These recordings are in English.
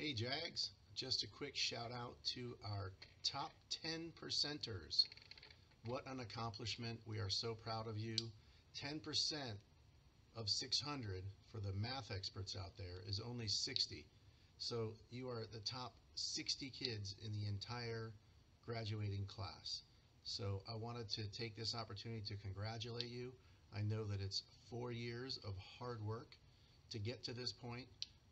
Hey Jags, just a quick shout out to our top 10 percenters. What an accomplishment. We are so proud of you. 10% of 600 for the math experts out there is only 60. So you are the top 60 kids in the entire graduating class. So I wanted to take this opportunity to congratulate you. I know that it's four years of hard work to get to this point,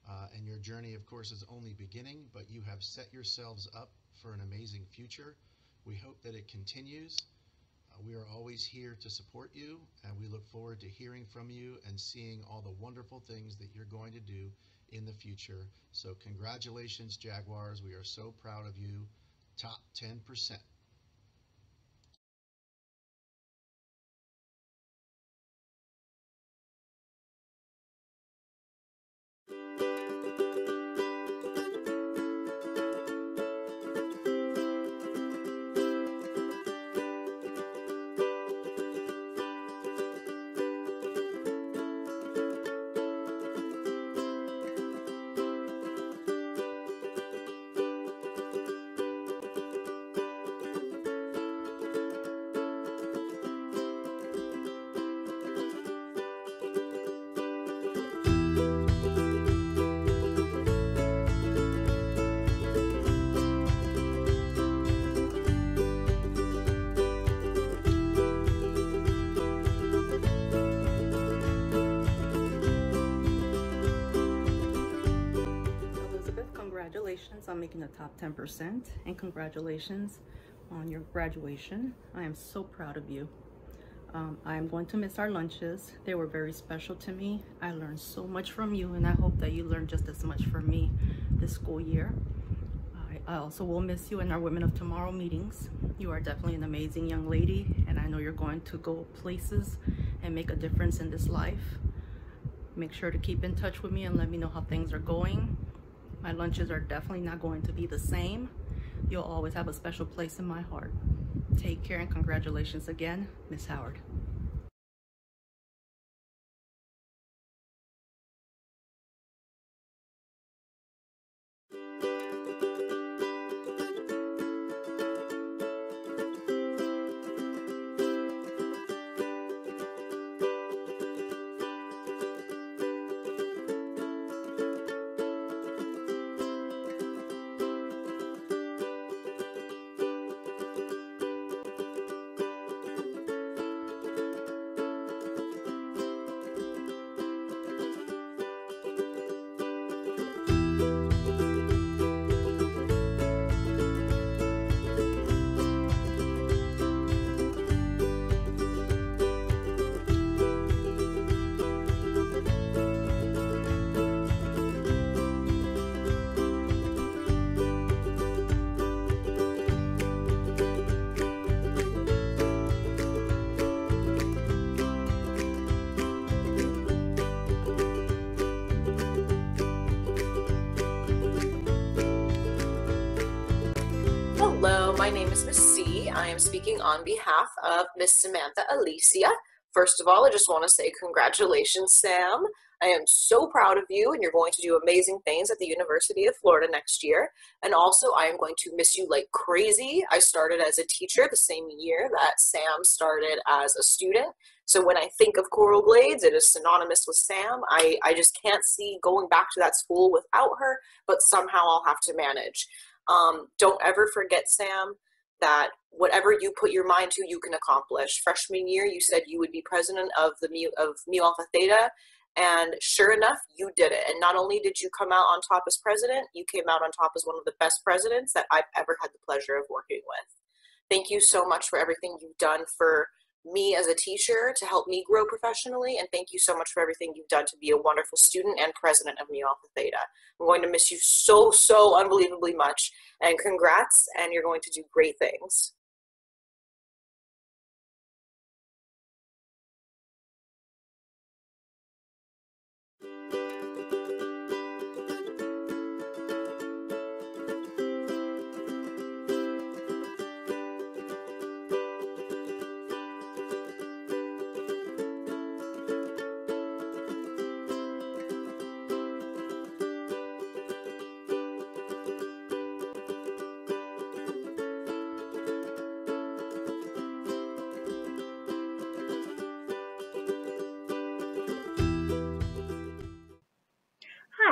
uh, and your journey, of course, is only beginning, but you have set yourselves up for an amazing future. We hope that it continues. Uh, we are always here to support you, and we look forward to hearing from you and seeing all the wonderful things that you're going to do in the future. So, congratulations, Jaguars. We are so proud of you. Top 10%. 10% and congratulations on your graduation. I am so proud of you. Um, I am going to miss our lunches. They were very special to me. I learned so much from you and I hope that you learned just as much from me this school year. I, I also will miss you in our Women of Tomorrow meetings. You are definitely an amazing young lady and I know you're going to go places and make a difference in this life. Make sure to keep in touch with me and let me know how things are going. My lunches are definitely not going to be the same. You'll always have a special place in my heart. Take care and congratulations again, Miss Howard. Speaking on behalf of Miss Samantha Alicia. First of all, I just want to say congratulations, Sam. I am so proud of you, and you're going to do amazing things at the University of Florida next year. And also, I am going to miss you like crazy. I started as a teacher the same year that Sam started as a student. So when I think of Coral Glades, it is synonymous with Sam. I, I just can't see going back to that school without her, but somehow I'll have to manage. Um, don't ever forget, Sam, that whatever you put your mind to, you can accomplish. Freshman year, you said you would be president of the Mu, of Mu Alpha Theta, and sure enough, you did it. And not only did you come out on top as president, you came out on top as one of the best presidents that I've ever had the pleasure of working with. Thank you so much for everything you've done for me as a teacher to help me grow professionally. And thank you so much for everything you've done to be a wonderful student and president of Mu Alpha Theta. I'm going to miss you so, so unbelievably much. And congrats, and you're going to do great things. Bye.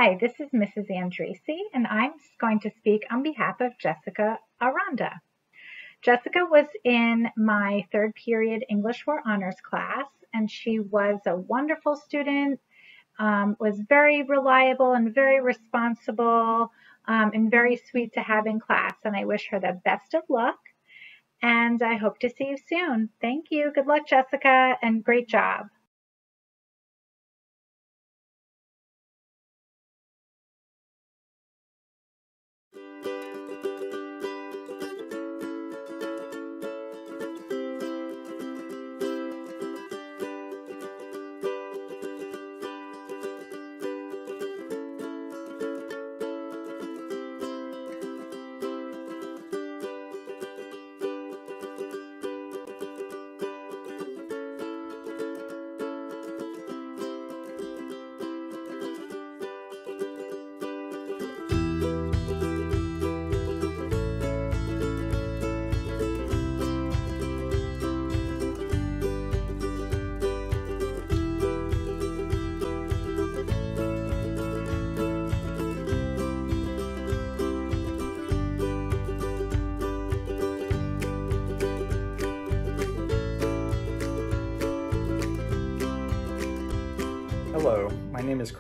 Hi, this is Mrs. Andresi, and I'm going to speak on behalf of Jessica Aranda. Jessica was in my third period English for Honors class, and she was a wonderful student, um, was very reliable and very responsible, um, and very sweet to have in class. And I wish her the best of luck, and I hope to see you soon. Thank you. Good luck, Jessica, and great job.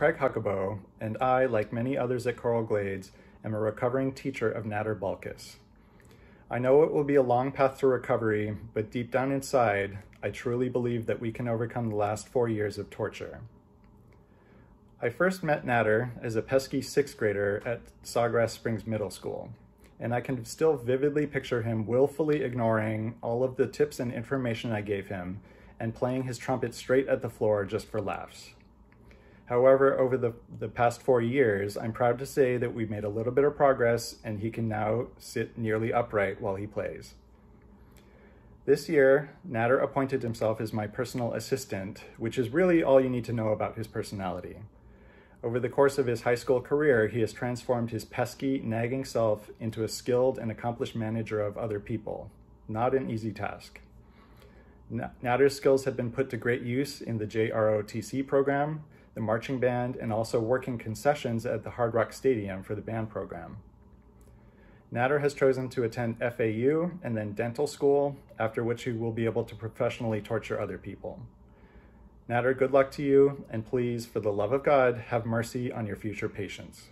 Craig Huckabo, and I, like many others at Coral Glades, am a recovering teacher of Natter Balkis. I know it will be a long path to recovery, but deep down inside, I truly believe that we can overcome the last four years of torture. I first met Natter as a pesky sixth grader at Sawgrass Springs Middle School, and I can still vividly picture him willfully ignoring all of the tips and information I gave him and playing his trumpet straight at the floor just for laughs. However, over the, the past four years, I'm proud to say that we've made a little bit of progress and he can now sit nearly upright while he plays. This year, Natter appointed himself as my personal assistant, which is really all you need to know about his personality. Over the course of his high school career, he has transformed his pesky, nagging self into a skilled and accomplished manager of other people. Not an easy task. Natter's skills have been put to great use in the JROTC program, the marching band, and also working concessions at the Hard Rock Stadium for the band program. Natter has chosen to attend FAU and then dental school, after which he will be able to professionally torture other people. Natter, good luck to you, and please, for the love of God, have mercy on your future patients.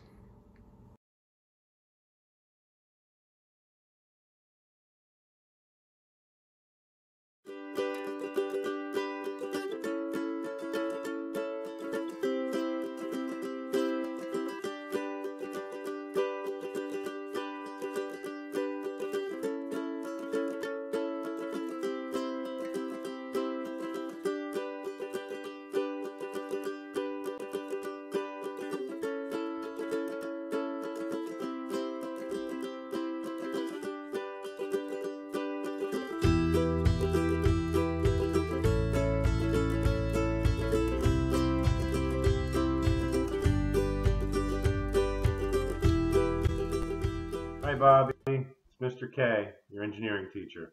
Bobby. It's Mr. K, your engineering teacher.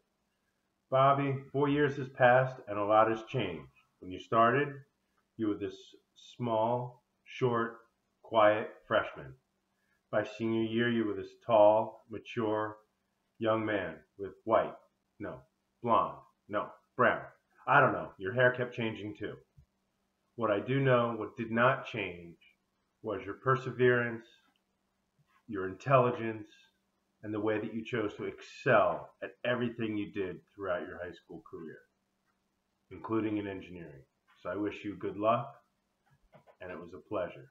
Bobby, four years has passed and a lot has changed. When you started, you were this small, short, quiet freshman. By senior year, you were this tall, mature young man with white, no, blonde, no, brown. I don't know. Your hair kept changing too. What I do know, what did not change, was your perseverance, your intelligence, and the way that you chose to excel at everything you did throughout your high school career, including in engineering. So I wish you good luck, and it was a pleasure.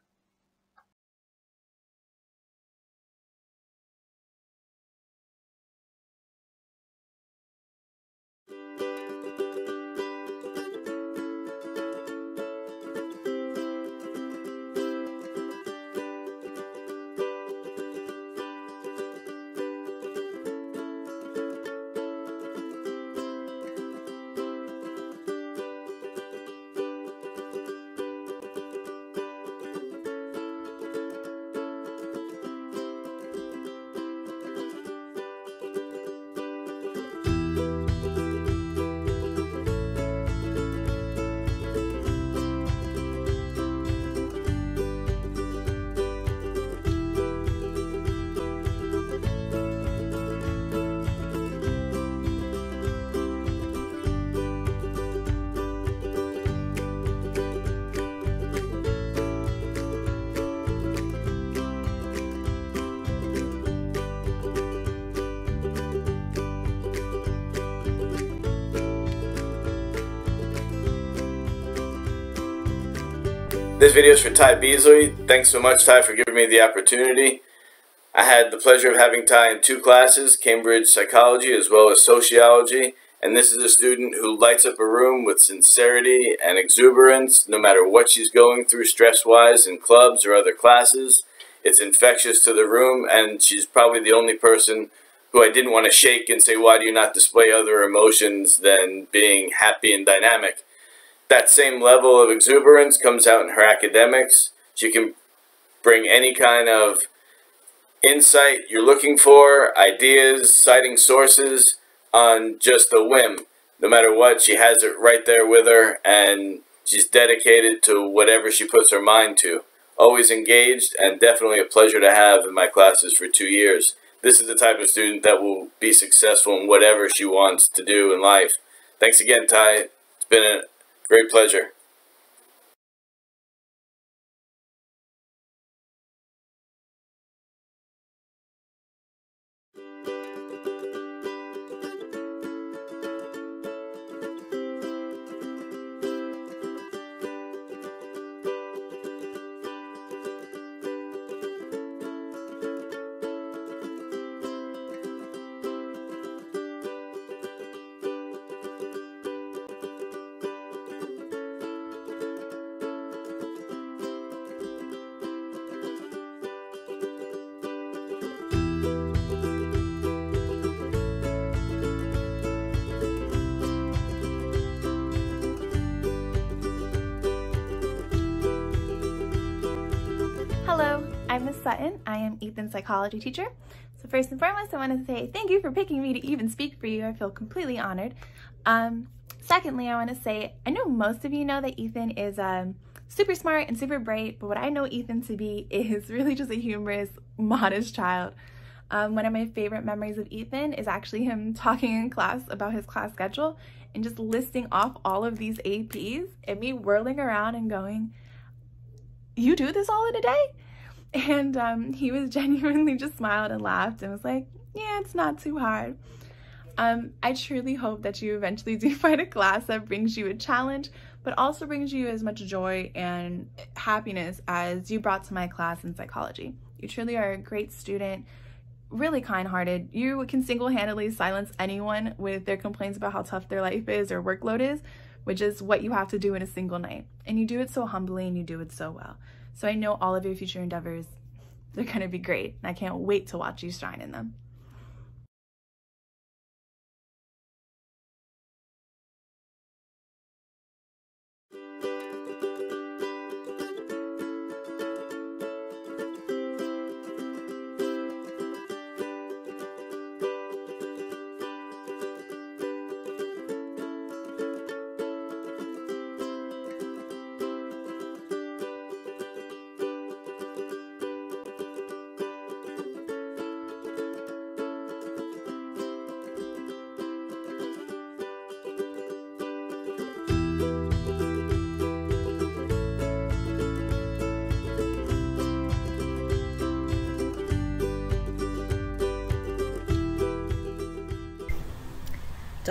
This video is for Ty Beasley. Thanks so much, Ty, for giving me the opportunity. I had the pleasure of having Ty in two classes, Cambridge Psychology as well as Sociology, and this is a student who lights up a room with sincerity and exuberance no matter what she's going through stress-wise in clubs or other classes. It's infectious to the room, and she's probably the only person who I didn't want to shake and say, why do you not display other emotions than being happy and dynamic? That same level of exuberance comes out in her academics. She can bring any kind of insight you're looking for, ideas, citing sources on just a whim. No matter what, she has it right there with her and she's dedicated to whatever she puts her mind to. Always engaged and definitely a pleasure to have in my classes for two years. This is the type of student that will be successful in whatever she wants to do in life. Thanks again, Ty. It's been a great pleasure. Psychology teacher. So first and foremost, I want to say thank you for picking me to even speak for you. I feel completely honored. Um, secondly, I want to say I know most of you know that Ethan is um, super smart and super bright, but what I know Ethan to be is really just a humorous, modest child. Um, one of my favorite memories of Ethan is actually him talking in class about his class schedule and just listing off all of these APs and me whirling around and going, you do this all in a day? And um, he was genuinely just smiled and laughed and was like, yeah, it's not too hard. Um, I truly hope that you eventually do find a class that brings you a challenge, but also brings you as much joy and happiness as you brought to my class in psychology. You truly are a great student, really kind-hearted. You can single-handedly silence anyone with their complaints about how tough their life is or workload is, which is what you have to do in a single night. And you do it so humbly and you do it so well. So I know all of your future endeavors, they're going to be great. And I can't wait to watch you shine in them.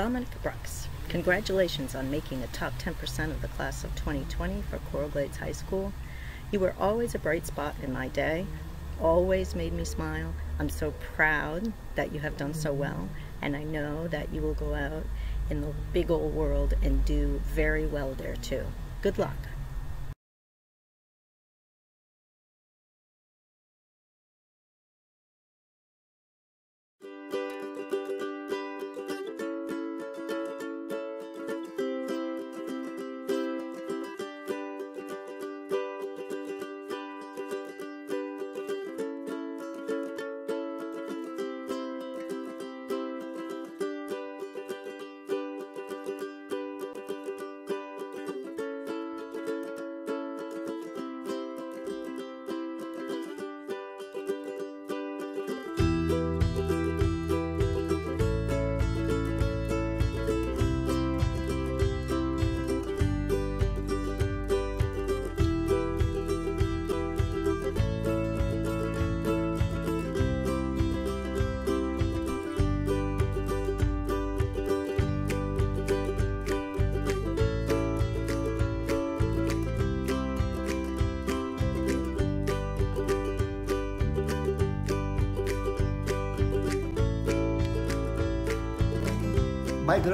Dominic Brooks, congratulations on making the top 10% of the class of 2020 for Coral Glades High School. You were always a bright spot in my day, always made me smile. I'm so proud that you have done so well, and I know that you will go out in the big old world and do very well there too. Good luck.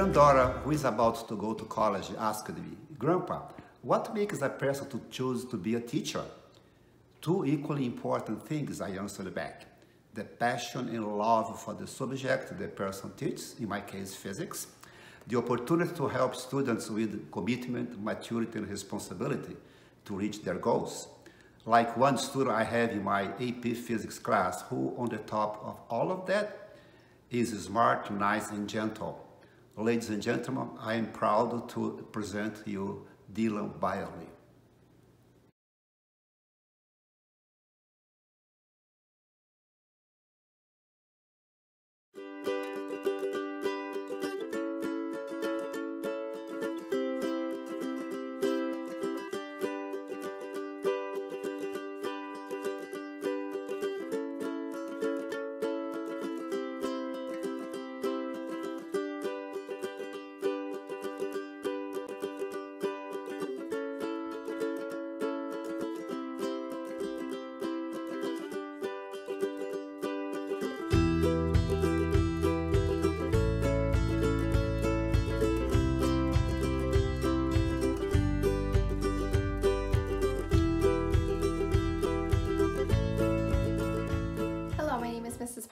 Granddaughter, who is about to go to college, asked me, Grandpa, what makes a person to choose to be a teacher? Two equally important things, I answered back. The passion and love for the subject the person teaches, in my case physics, the opportunity to help students with commitment, maturity, and responsibility to reach their goals. Like one student I have in my AP physics class who, on the top of all of that, is smart, nice, and gentle. Ladies and gentlemen, I am proud to present you Dylan Byerly.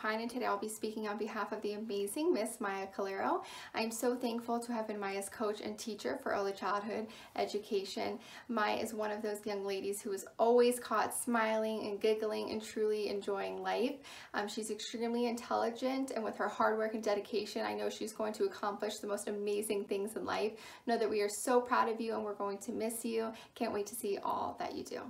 Pine and today I'll be speaking on behalf of the amazing Miss Maya Calero. I'm so thankful to have been Maya's coach and teacher for early childhood education. Maya is one of those young ladies who is always caught smiling and giggling and truly enjoying life. Um, she's extremely intelligent and with her hard work and dedication I know she's going to accomplish the most amazing things in life. Know that we are so proud of you and we're going to miss you. Can't wait to see all that you do.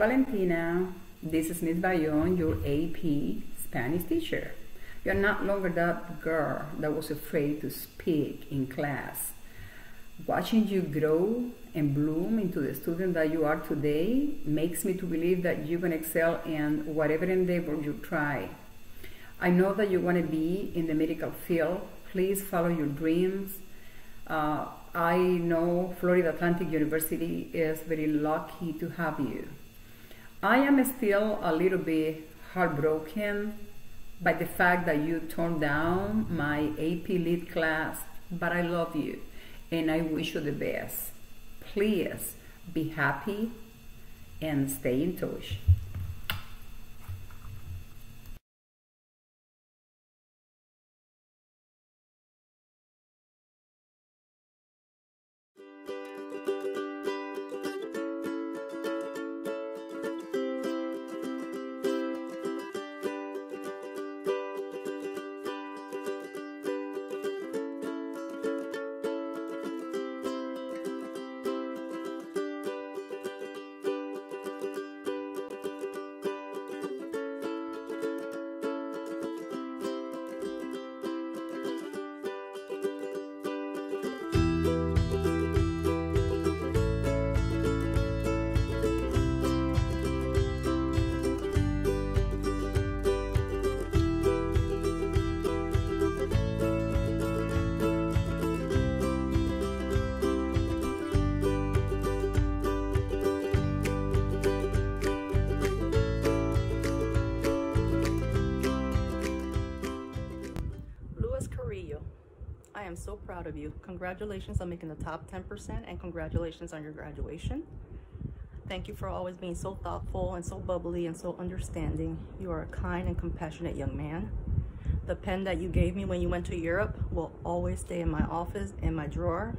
Valentina, this is Miss Bayon, your AP Spanish teacher. You're not longer that girl that was afraid to speak in class. Watching you grow and bloom into the student that you are today makes me to believe that you can excel in whatever endeavor you try. I know that you want to be in the medical field. Please follow your dreams. Uh, I know Florida Atlantic University is very lucky to have you. I am still a little bit heartbroken by the fact that you turned down my AP Lit class, but I love you and I wish you the best. Please be happy and stay in touch. So proud of you. Congratulations on making the top 10% and congratulations on your graduation. Thank you for always being so thoughtful and so bubbly and so understanding. You are a kind and compassionate young man. The pen that you gave me when you went to Europe will always stay in my office, in my drawer.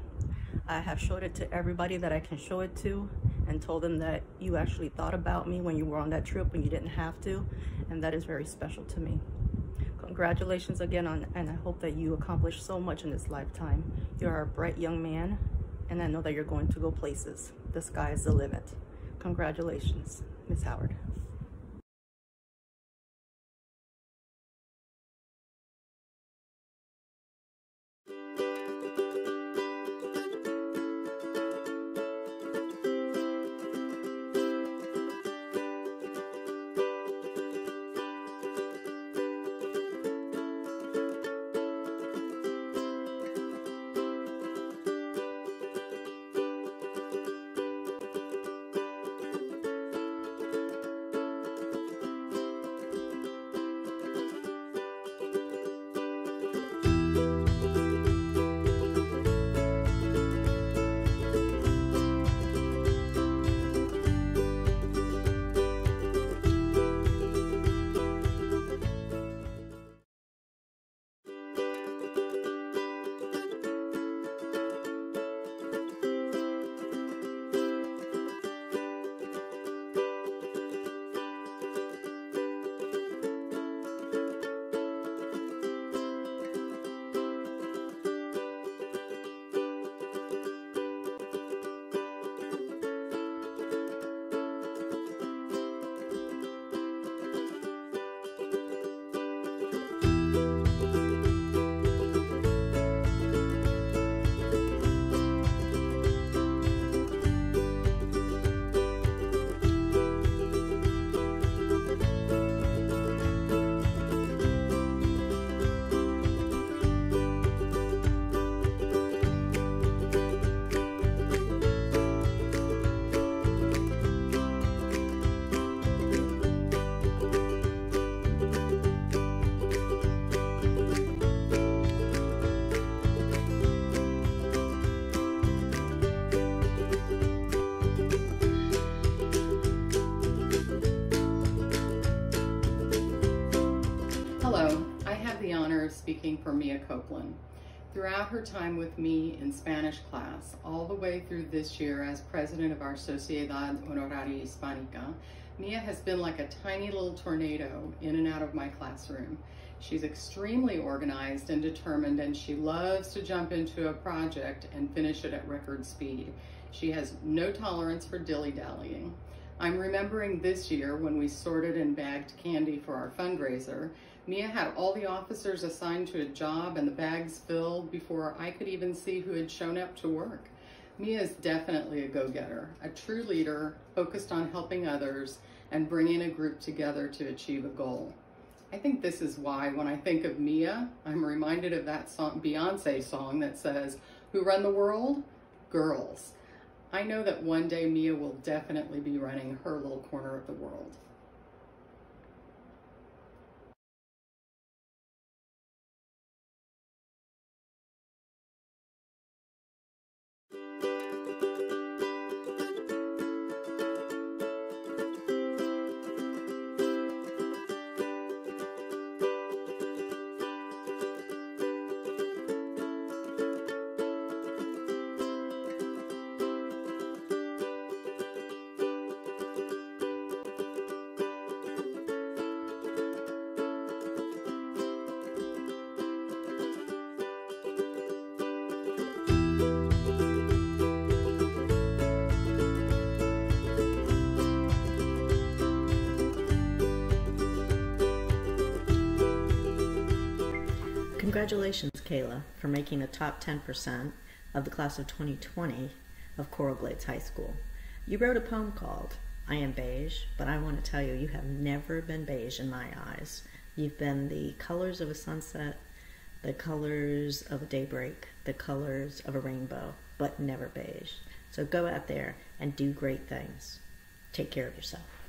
I have showed it to everybody that I can show it to and told them that you actually thought about me when you were on that trip when you didn't have to, and that is very special to me. Congratulations again on, and I hope that you accomplish so much in this lifetime. You are a bright young man, and I know that you're going to go places. The sky is the limit. Congratulations, Miss Howard. Throughout her time with me in Spanish class, all the way through this year as president of our Sociedad Honoraria Hispanica, Mia has been like a tiny little tornado in and out of my classroom. She's extremely organized and determined and she loves to jump into a project and finish it at record speed. She has no tolerance for dilly-dallying. I'm remembering this year when we sorted and bagged candy for our fundraiser, Mia had all the officers assigned to a job and the bags filled before I could even see who had shown up to work. Mia is definitely a go-getter, a true leader focused on helping others and bringing a group together to achieve a goal. I think this is why when I think of Mia, I'm reminded of that song, Beyonce song that says, who run the world? Girls. I know that one day Mia will definitely be running her little corner of the world. Congratulations, Kayla, for making the top 10% of the class of 2020 of Coral Glades High School. You wrote a poem called I Am Beige, but I want to tell you, you have never been beige in my eyes. You've been the colors of a sunset, the colors of a daybreak, the colors of a rainbow, but never beige. So go out there and do great things. Take care of yourself.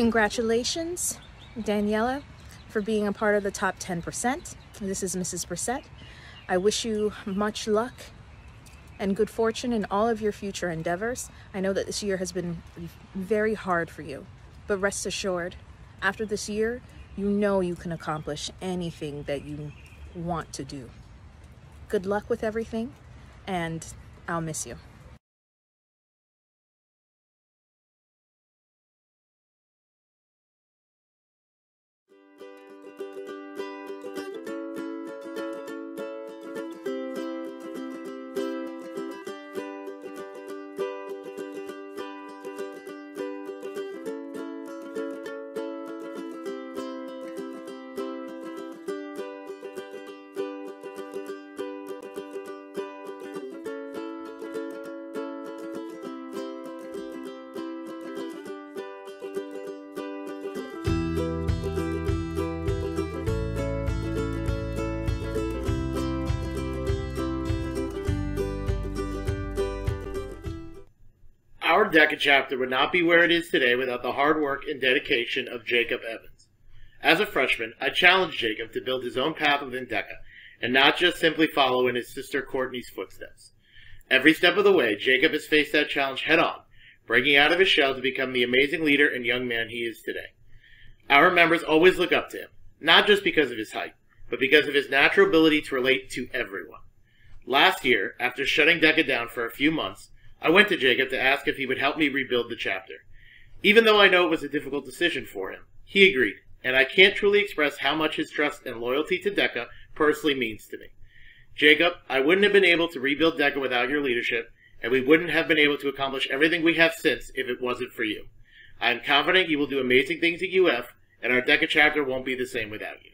Congratulations, Daniela, for being a part of the top 10%. This is Mrs. Brissett. I wish you much luck and good fortune in all of your future endeavors. I know that this year has been very hard for you, but rest assured, after this year, you know you can accomplish anything that you want to do. Good luck with everything, and I'll miss you. DECA chapter would not be where it is today without the hard work and dedication of Jacob Evans. As a freshman, I challenged Jacob to build his own path within DECA and not just simply follow in his sister Courtney's footsteps. Every step of the way, Jacob has faced that challenge head on, breaking out of his shell to become the amazing leader and young man he is today. Our members always look up to him, not just because of his height, but because of his natural ability to relate to everyone. Last year, after shutting DECA down for a few months, I went to Jacob to ask if he would help me rebuild the chapter. Even though I know it was a difficult decision for him, he agreed, and I can't truly express how much his trust and loyalty to DECA personally means to me. Jacob, I wouldn't have been able to rebuild DECA without your leadership, and we wouldn't have been able to accomplish everything we have since if it wasn't for you. I am confident you will do amazing things at UF, and our DECA chapter won't be the same without you.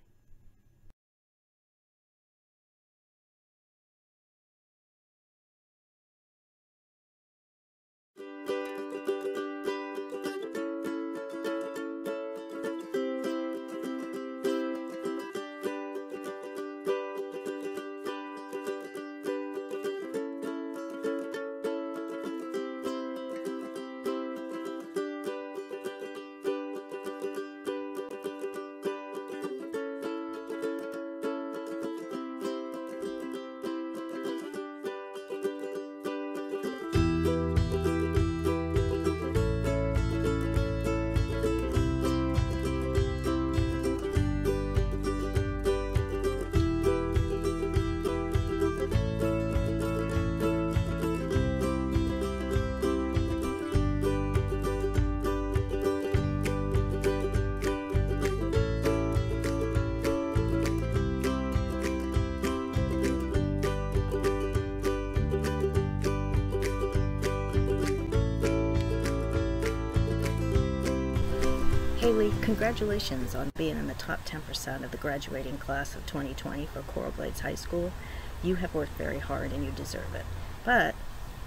Congratulations on being in the top 10% of the graduating class of 2020 for Coral Glades High School. You have worked very hard and you deserve it. But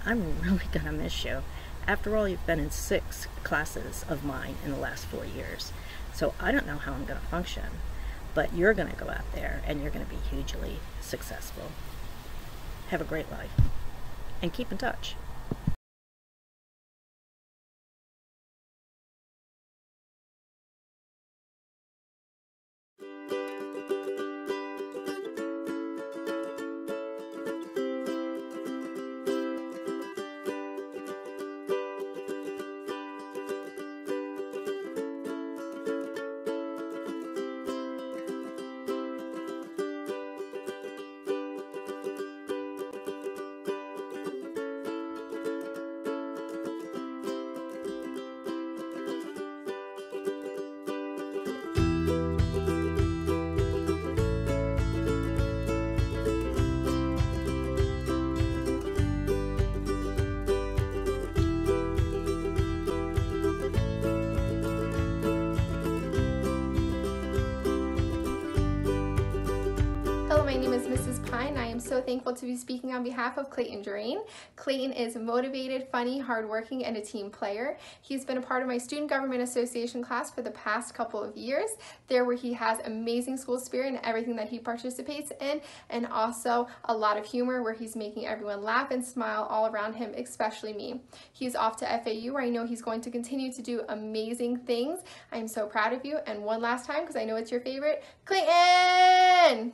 I'm really going to miss you. After all, you've been in six classes of mine in the last four years. So I don't know how I'm going to function. But you're going to go out there and you're going to be hugely successful. Have a great life. And keep in touch. Thankful to be speaking on behalf of Clayton Drain. Clayton is motivated, funny, hardworking, and a team player. He's been a part of my Student Government Association class for the past couple of years, there where he has amazing school spirit in everything that he participates in, and also a lot of humor where he's making everyone laugh and smile all around him, especially me. He's off to FAU where I know he's going to continue to do amazing things. I'm so proud of you. And one last time, because I know it's your favorite, Clayton!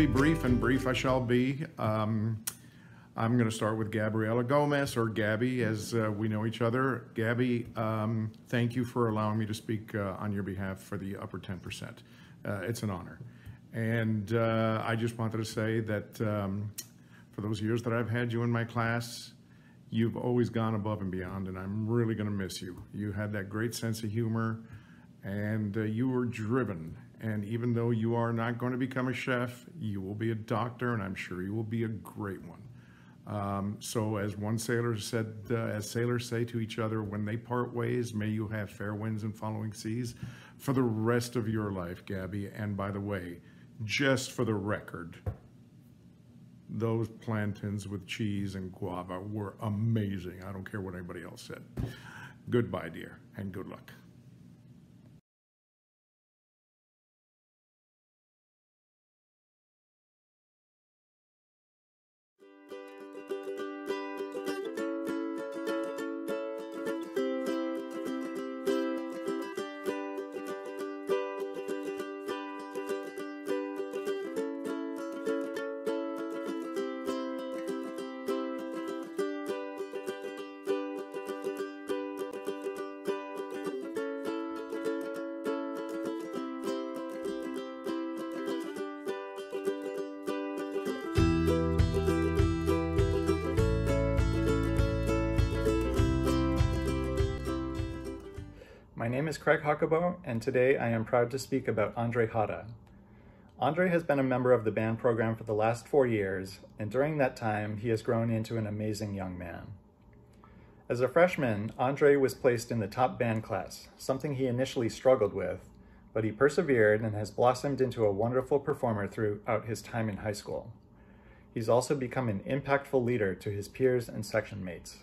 Be brief, and brief I shall be. Um, I'm going to start with Gabriela Gomez, or Gabby, as uh, we know each other. Gabby, um, thank you for allowing me to speak uh, on your behalf for the upper 10%. Uh, it's an honor. And uh, I just wanted to say that um, for those years that I've had you in my class, you've always gone above and beyond, and I'm really going to miss you. You had that great sense of humor, and uh, you were driven and even though you are not going to become a chef, you will be a doctor, and I'm sure you will be a great one. Um, so, as one sailor said, uh, as sailors say to each other, when they part ways, may you have fair winds and following seas for the rest of your life, Gabby. And by the way, just for the record, those plantains with cheese and guava were amazing. I don't care what anybody else said. Goodbye, dear, and good luck. Craig Huckabo, and today I am proud to speak about Andre Hara. Andre has been a member of the band program for the last four years, and during that time, he has grown into an amazing young man. As a freshman, Andre was placed in the top band class, something he initially struggled with, but he persevered and has blossomed into a wonderful performer throughout his time in high school. He's also become an impactful leader to his peers and section mates.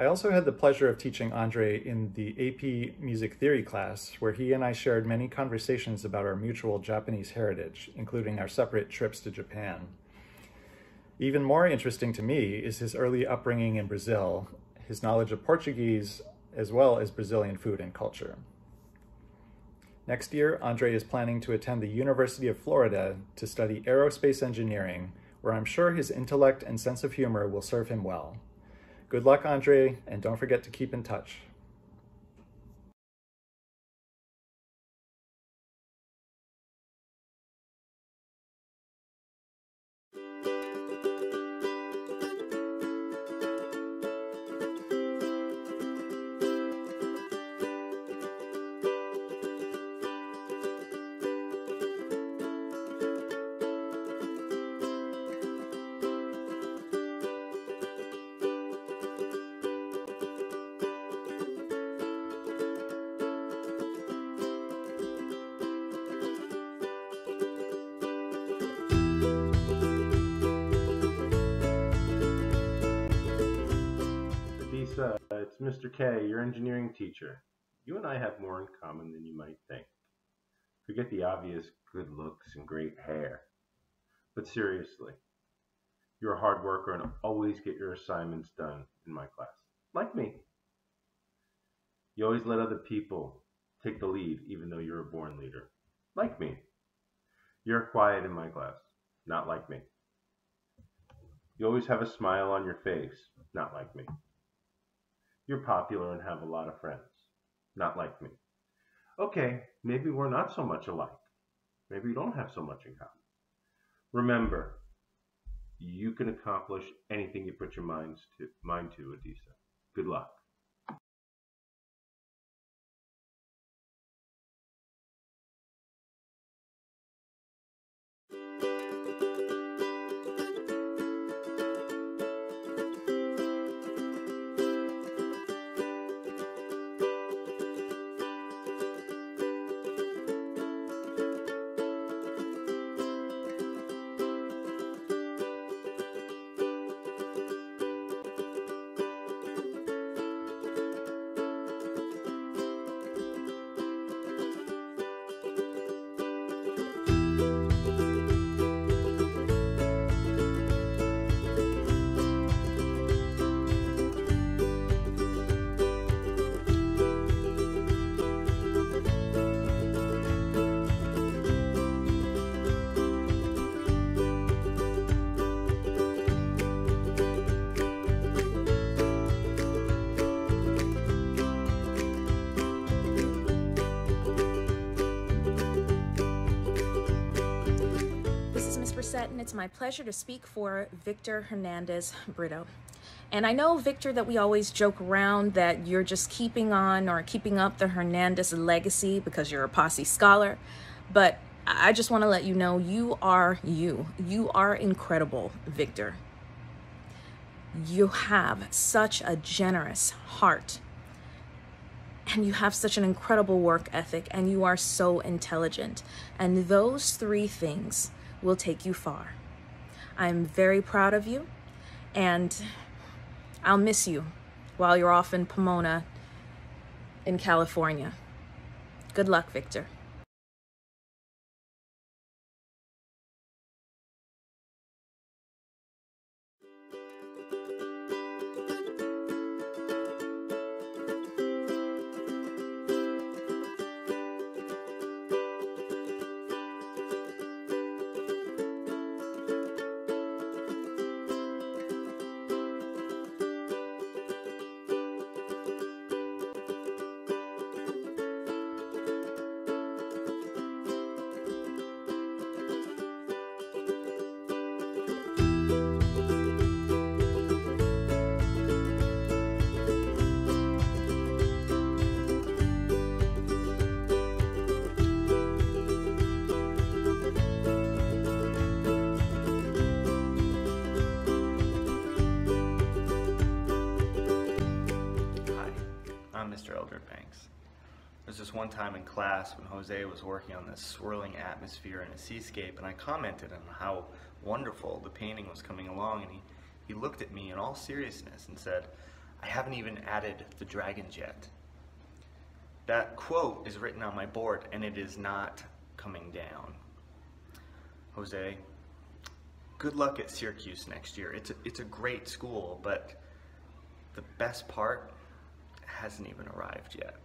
I also had the pleasure of teaching Andre in the AP Music Theory class, where he and I shared many conversations about our mutual Japanese heritage, including our separate trips to Japan. Even more interesting to me is his early upbringing in Brazil, his knowledge of Portuguese, as well as Brazilian food and culture. Next year, Andre is planning to attend the University of Florida to study aerospace engineering, where I'm sure his intellect and sense of humor will serve him well. Good luck, Andre, and don't forget to keep in touch. Mr. K, your engineering teacher. you and I have more in common than you might think. Forget the obvious good looks and great hair. But seriously, you're a hard worker and always get your assignments done in my class. Like me. You always let other people take the lead even though you're a born leader. Like me. You're quiet in my class. Not like me. You always have a smile on your face. Not like me. You're popular and have a lot of friends. Not like me. Okay, maybe we're not so much alike. Maybe we don't have so much in common. Remember, you can accomplish anything you put your minds to, mind to, Adisa. Good luck. My pleasure to speak for Victor Hernandez Brito. And I know, Victor, that we always joke around that you're just keeping on or keeping up the Hernandez legacy because you're a posse scholar. But I just want to let you know you are you. You are incredible, Victor. You have such a generous heart. And you have such an incredible work ethic, and you are so intelligent. And those three things will take you far. I'm very proud of you, and I'll miss you while you're off in Pomona in California. Good luck, Victor. Swirling atmosphere in a seascape, and I commented on how wonderful the painting was coming along, and he, he looked at me in all seriousness and said, I haven't even added the dragons yet. That quote is written on my board, and it is not coming down. Jose, good luck at Syracuse next year. It's a, it's a great school, but the best part hasn't even arrived yet.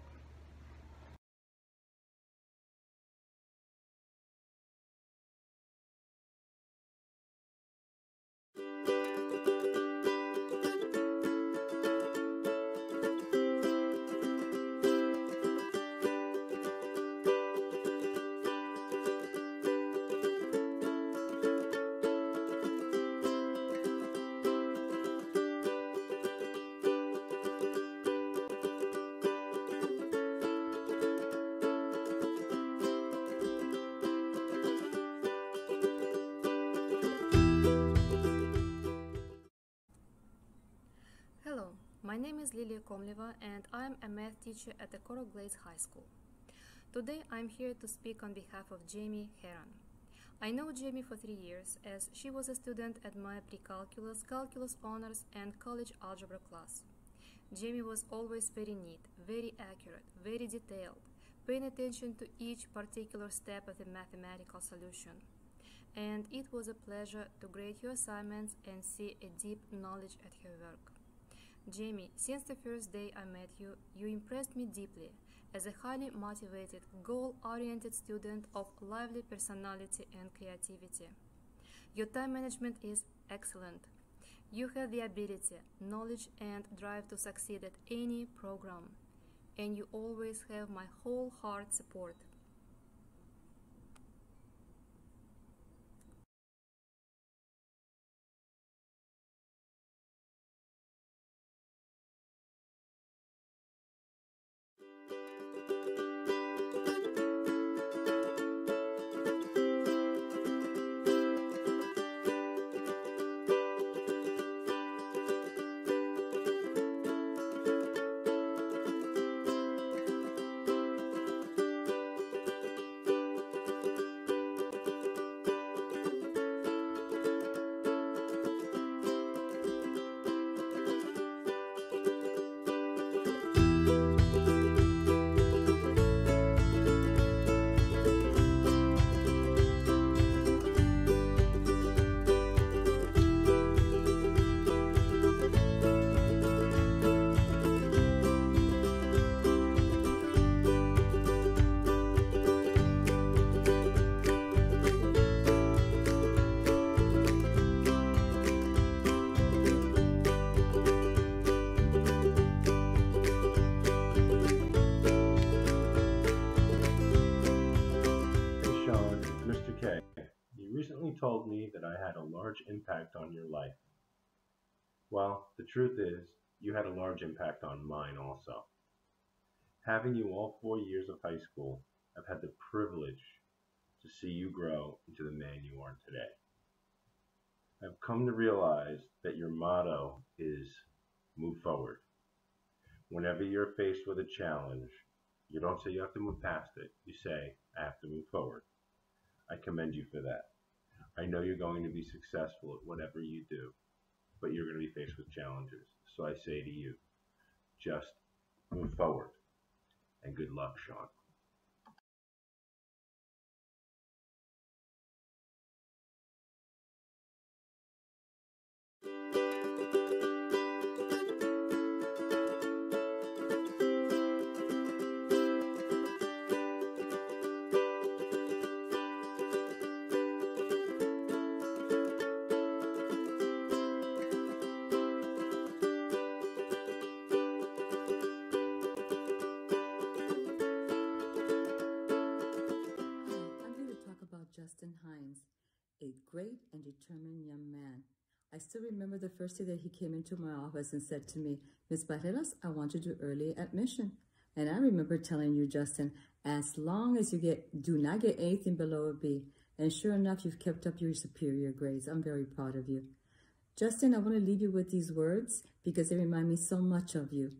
Math teacher at the Coral Glades High School. Today I'm here to speak on behalf of Jamie Heron. I know Jamie for three years as she was a student at my pre-calculus, calculus honors, and college algebra class. Jamie was always very neat, very accurate, very detailed, paying attention to each particular step of the mathematical solution. And it was a pleasure to grade her assignments and see a deep knowledge at her work. Jamie, since the first day I met you, you impressed me deeply as a highly motivated, goal oriented student of lively personality and creativity. Your time management is excellent. You have the ability, knowledge, and drive to succeed at any program, and you always have my whole heart support. Well, the truth is, you had a large impact on mine also. Having you all four years of high school, I've had the privilege to see you grow into the man you are today. I've come to realize that your motto is move forward. Whenever you're faced with a challenge, you don't say you have to move past it. You say, I have to move forward. I commend you for that. I know you're going to be successful at whatever you do, but you're going to be faced with challenges. So I say to you, just move forward. And good luck, Sean. Justin Hines, a great and determined young man. I still remember the first day that he came into my office and said to me, Ms. Barreras, I want to do early admission. And I remember telling you, Justin, as long as you get, do not get anything below a B. And sure enough, you've kept up your superior grades. I'm very proud of you. Justin, I want to leave you with these words because they remind me so much of you.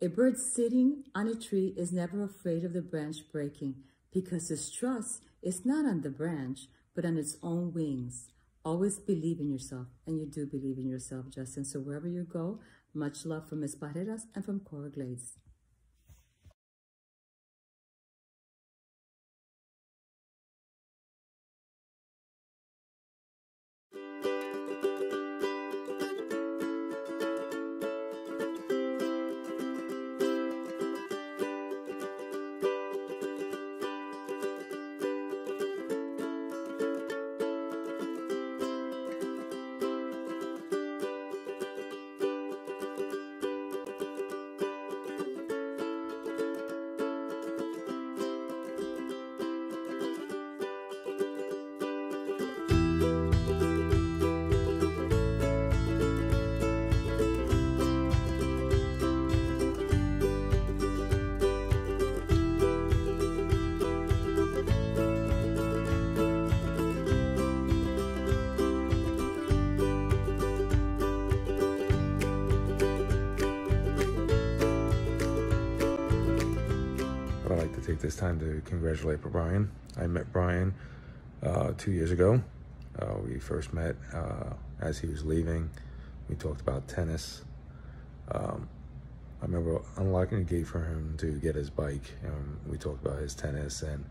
A bird sitting on a tree is never afraid of the branch breaking because its trust is not on the branch, but on its own wings. Always believe in yourself, and you do believe in yourself, Justin. So wherever you go, much love from Ms. Barreras and from Coral Glades. Brian. I met Brian uh, two years ago. Uh, we first met uh, as he was leaving. We talked about tennis. Um, I remember unlocking the gate for him to get his bike. Um, we talked about his tennis and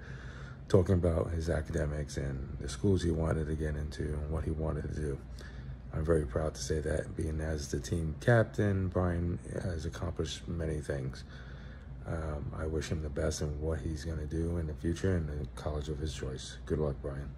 talking about his academics and the schools he wanted to get into and what he wanted to do. I'm very proud to say that being as the team captain, Brian has accomplished many things. Um, I wish him the best in what he's going to do in the future in the college of his choice. Good luck, Brian.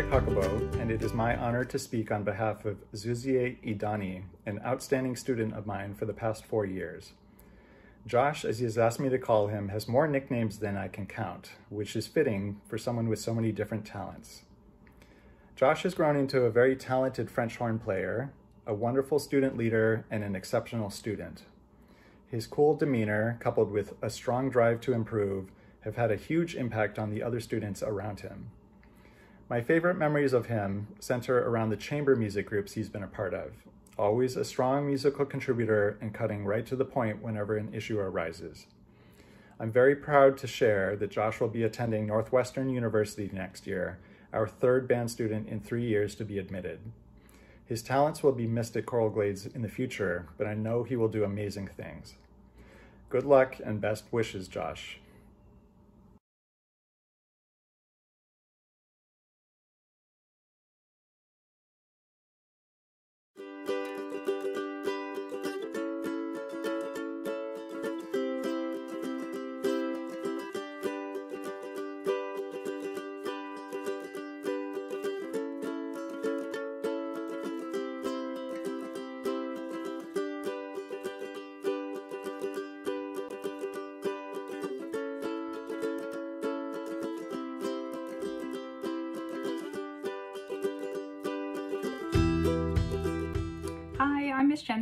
Name Huckabo, and it is my honor to speak on behalf of Zuzie Idani, an outstanding student of mine for the past four years. Josh, as he has asked me to call him, has more nicknames than I can count, which is fitting for someone with so many different talents. Josh has grown into a very talented French horn player, a wonderful student leader, and an exceptional student. His cool demeanor, coupled with a strong drive to improve, have had a huge impact on the other students around him. My favorite memories of him center around the chamber music groups he's been a part of, always a strong musical contributor and cutting right to the point whenever an issue arises. I'm very proud to share that Josh will be attending Northwestern University next year, our third band student in three years to be admitted. His talents will be missed at Coral Glades in the future, but I know he will do amazing things. Good luck and best wishes, Josh.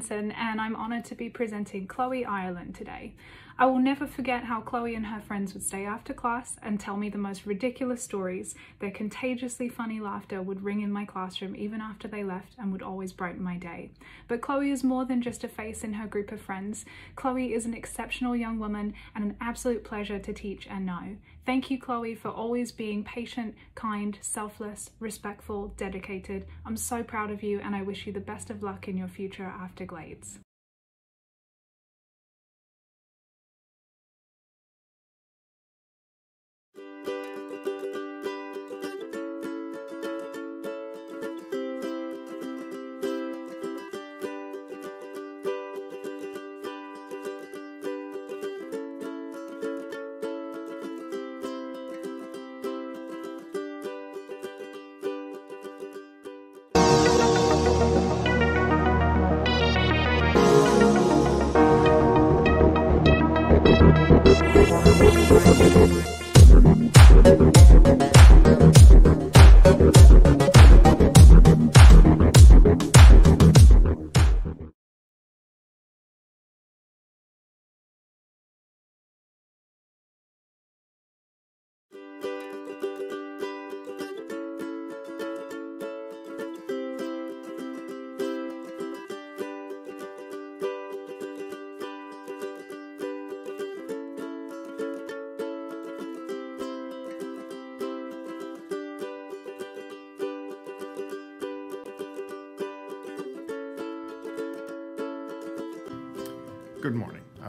Jensen and I'm honoured to be presenting Chloe Ireland today. I will never forget how Chloe and her friends would stay after class and tell me the most ridiculous stories. Their contagiously funny laughter would ring in my classroom even after they left and would always brighten my day. But Chloe is more than just a face in her group of friends. Chloe is an exceptional young woman and an absolute pleasure to teach and know. Thank you, Chloe, for always being patient, kind, selfless, respectful, dedicated. I'm so proud of you and I wish you the best of luck in your future after Glades.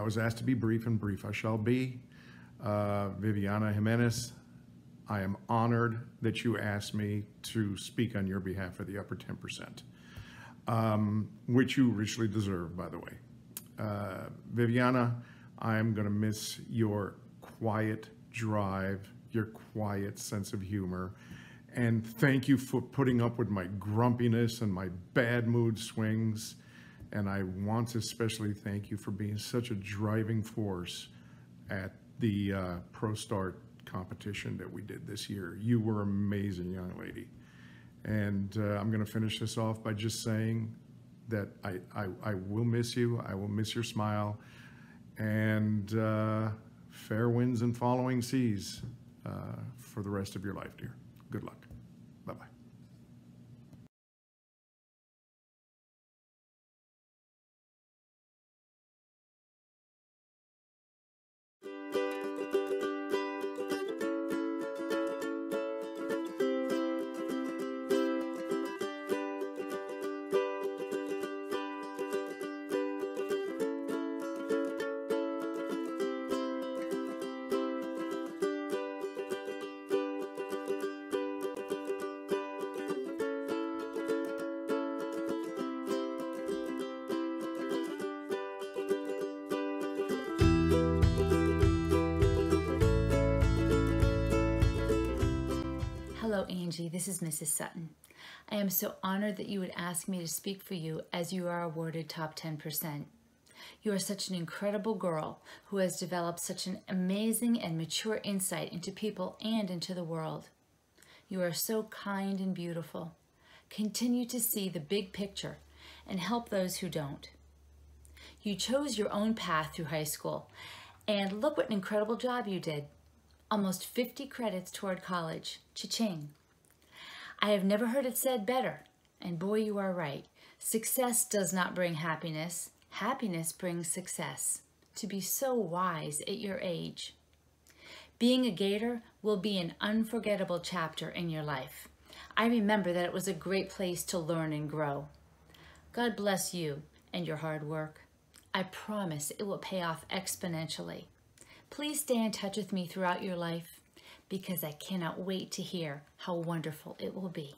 Was asked to be brief and brief I shall be. Uh, Viviana Jimenez, I am honored that you asked me to speak on your behalf for the upper 10%. um, which you richly deserve, by the way. Uh, Viviana, I'm going to miss your quiet drive, your quiet sense of humor. And thank you for putting up with my grumpiness and my bad mood swings. And I want to especially thank you for being such a driving force at the uh, Pro Start competition that we did this year. You were amazing, young lady. And uh, I'm going to finish this off by just saying that I, I, I, will miss you. I will miss your smile. And uh, fair winds and following seas uh, for the rest of your life, dear. Good luck. Mrs. Sutton. I am so honored that you would ask me to speak for you as you are awarded top 10%. You are such an incredible girl who has developed such an amazing and mature insight into people and into the world. You are so kind and beautiful. Continue to see the big picture and help those who don't. You chose your own path through high school, and look what an incredible job you did almost 50 credits toward college. Cha-ching. I have never heard it said better, and boy, you are right. Success does not bring happiness. Happiness brings success. To be so wise at your age. Being a Gator will be an unforgettable chapter in your life. I remember that it was a great place to learn and grow. God bless you and your hard work. I promise it will pay off exponentially. Please stay in touch with me throughout your life because I cannot wait to hear how wonderful it will be.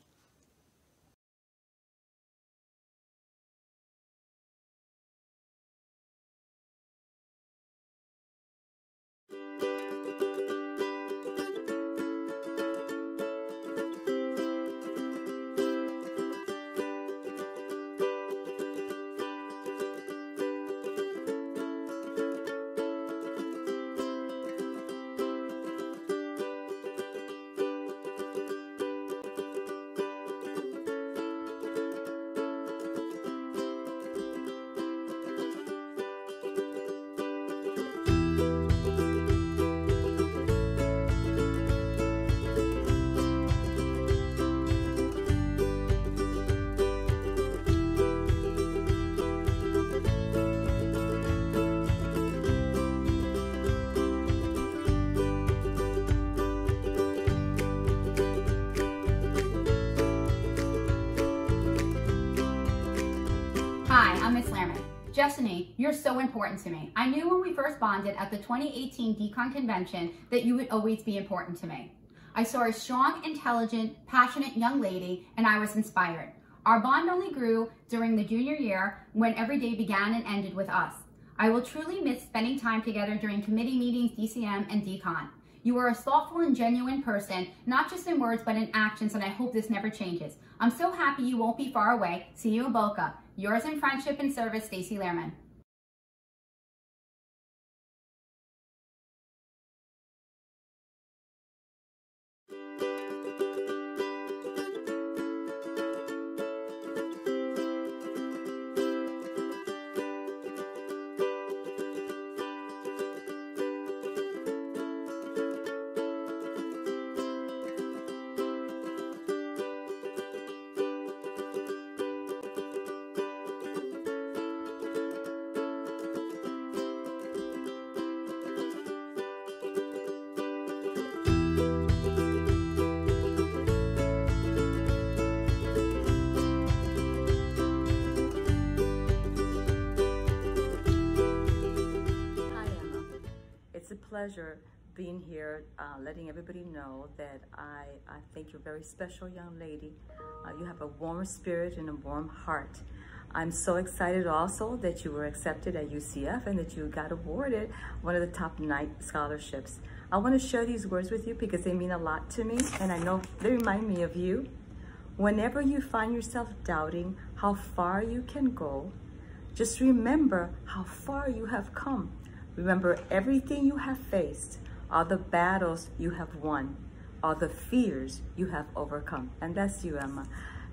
You're so important to me. I knew when we first bonded at the 2018 DCON Convention that you would always be important to me. I saw a strong, intelligent, passionate young lady, and I was inspired. Our bond only grew during the junior year when every day began and ended with us. I will truly miss spending time together during committee meetings, DCM, and DCON. You are a thoughtful and genuine person, not just in words, but in actions, and I hope this never changes. I'm so happy you won't be far away. See you in Boca. Yours in friendship and service, Stacy Lehrman. Pleasure being here, uh, letting everybody know that I, I think you're a very special young lady. Uh, you have a warm spirit and a warm heart. I'm so excited also that you were accepted at UCF and that you got awarded one of the top Knight scholarships. I want to share these words with you because they mean a lot to me and I know they remind me of you. Whenever you find yourself doubting how far you can go, just remember how far you have come. Remember everything you have faced, all the battles you have won, all the fears you have overcome. And that's you, Emma.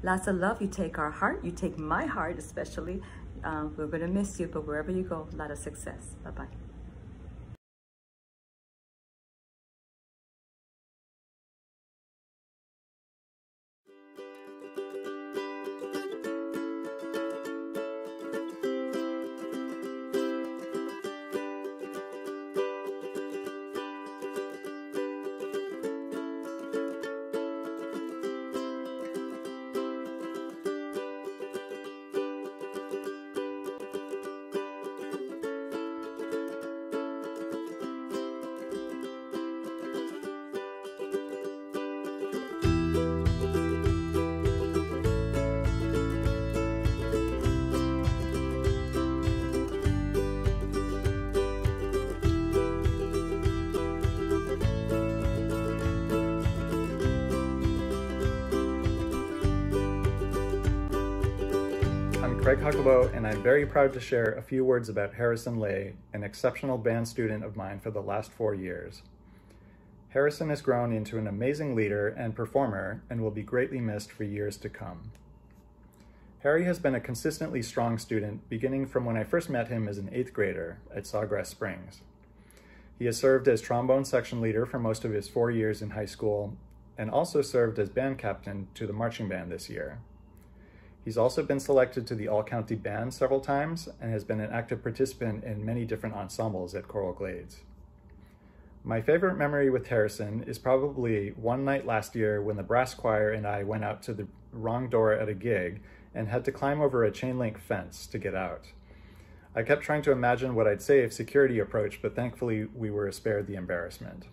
Lots of love. You take our heart. You take my heart, especially. Um, we're going to miss you, but wherever you go, a lot of success. Bye-bye. Very proud to share a few words about Harrison Lay, an exceptional band student of mine for the last four years. Harrison has grown into an amazing leader and performer and will be greatly missed for years to come. Harry has been a consistently strong student beginning from when I first met him as an eighth grader at Sawgrass Springs. He has served as trombone section leader for most of his four years in high school and also served as band captain to the marching band this year. He's also been selected to the All-County Band several times and has been an active participant in many different ensembles at Coral Glades. My favorite memory with Harrison is probably one night last year when the brass choir and I went out to the wrong door at a gig and had to climb over a chain link fence to get out. I kept trying to imagine what I'd say if security approached, but thankfully we were spared the embarrassment.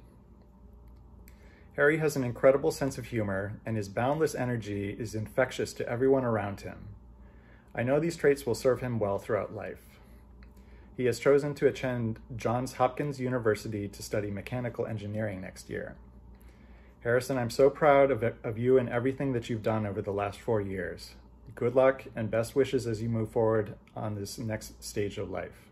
Harry has an incredible sense of humor, and his boundless energy is infectious to everyone around him. I know these traits will serve him well throughout life. He has chosen to attend Johns Hopkins University to study mechanical engineering next year. Harrison, I'm so proud of, of you and everything that you've done over the last four years. Good luck and best wishes as you move forward on this next stage of life.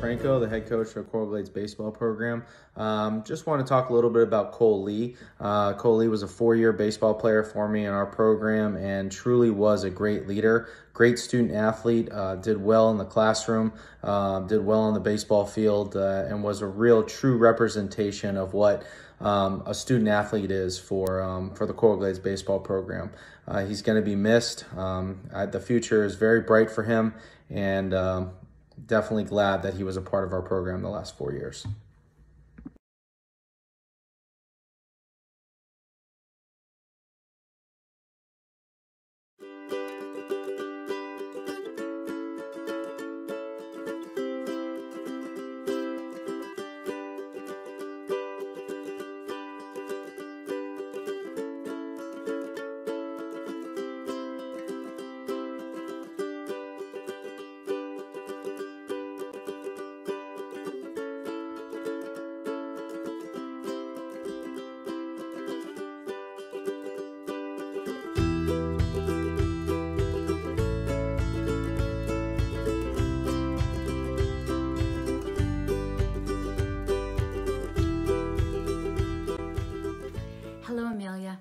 Franco, the head coach of Coral Glades baseball program. Um, just want to talk a little bit about Cole Lee. Uh, Cole Lee was a four-year baseball player for me in our program and truly was a great leader, great student athlete, uh, did well in the classroom, uh, did well on the baseball field, uh, and was a real true representation of what um, a student athlete is for um, for the Coral Glades baseball program. Uh, he's going to be missed. Um, I, the future is very bright for him, and um, definitely glad that he was a part of our program the last four years.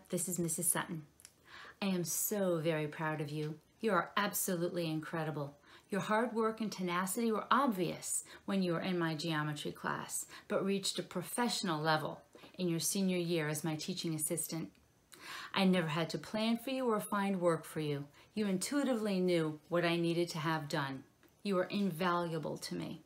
This is Mrs. Sutton. I am so very proud of you. You are absolutely incredible. Your hard work and tenacity were obvious when you were in my geometry class, but reached a professional level in your senior year as my teaching assistant. I never had to plan for you or find work for you. You intuitively knew what I needed to have done. You are invaluable to me.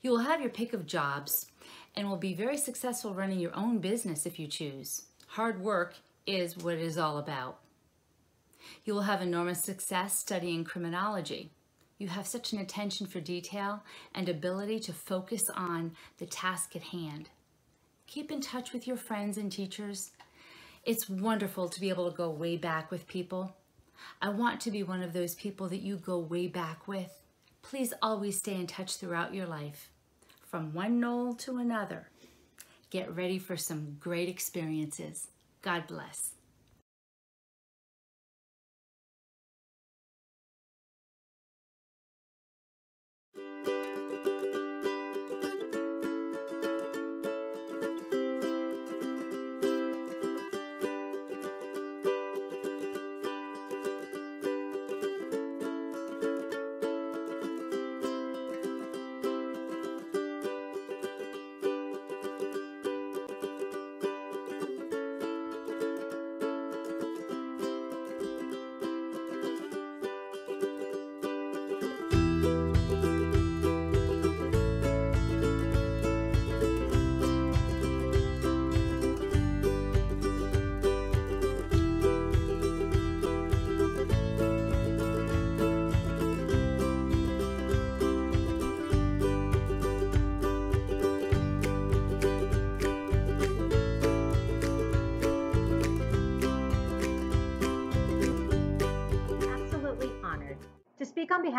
You will have your pick of jobs and will be very successful running your own business if you choose. Hard work is what it is all about. You will have enormous success studying criminology. You have such an attention for detail and ability to focus on the task at hand. Keep in touch with your friends and teachers. It's wonderful to be able to go way back with people. I want to be one of those people that you go way back with. Please always stay in touch throughout your life. From one knoll to another. Get ready for some great experiences. God bless.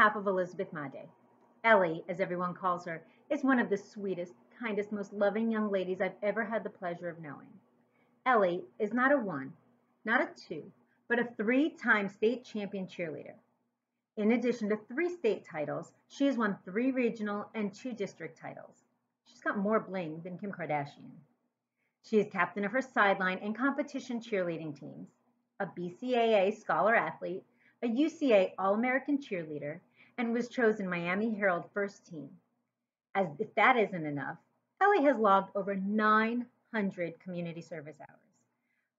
Behalf of Elizabeth Made. Ellie, as everyone calls her, is one of the sweetest, kindest, most loving young ladies I've ever had the pleasure of knowing. Ellie is not a one, not a two, but a three time state champion cheerleader. In addition to three state titles, she has won three regional and two district titles. She's got more bling than Kim Kardashian. She is captain of her sideline and competition cheerleading teams, a BCAA scholar athlete, a UCA All American cheerleader, and was chosen Miami Herald first team. As if that isn't enough, Ellie has logged over 900 community service hours,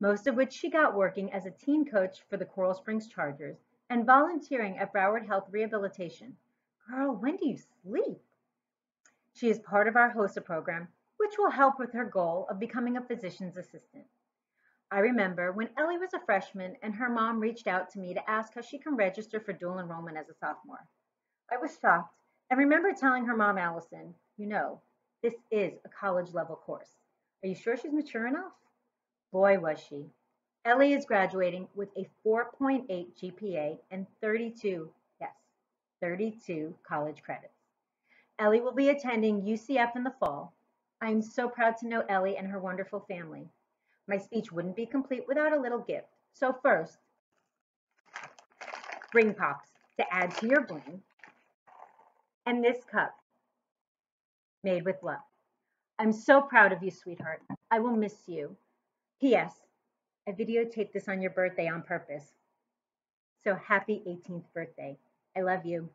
most of which she got working as a team coach for the Coral Springs Chargers and volunteering at Broward Health Rehabilitation. Girl, when do you sleep? She is part of our HOSA program, which will help with her goal of becoming a physician's assistant. I remember when Ellie was a freshman and her mom reached out to me to ask how she can register for dual enrollment as a sophomore. I was shocked and remember telling her mom, Allison, you know, this is a college level course. Are you sure she's mature enough? Boy, was she. Ellie is graduating with a 4.8 GPA and 32, yes, 32 college credits. Ellie will be attending UCF in the fall. I am so proud to know Ellie and her wonderful family. My speech wouldn't be complete without a little gift. So first, ring pops to add to your bling, and this cup made with love. I'm so proud of you, sweetheart. I will miss you. P.S. I videotaped this on your birthday on purpose. So happy 18th birthday. I love you.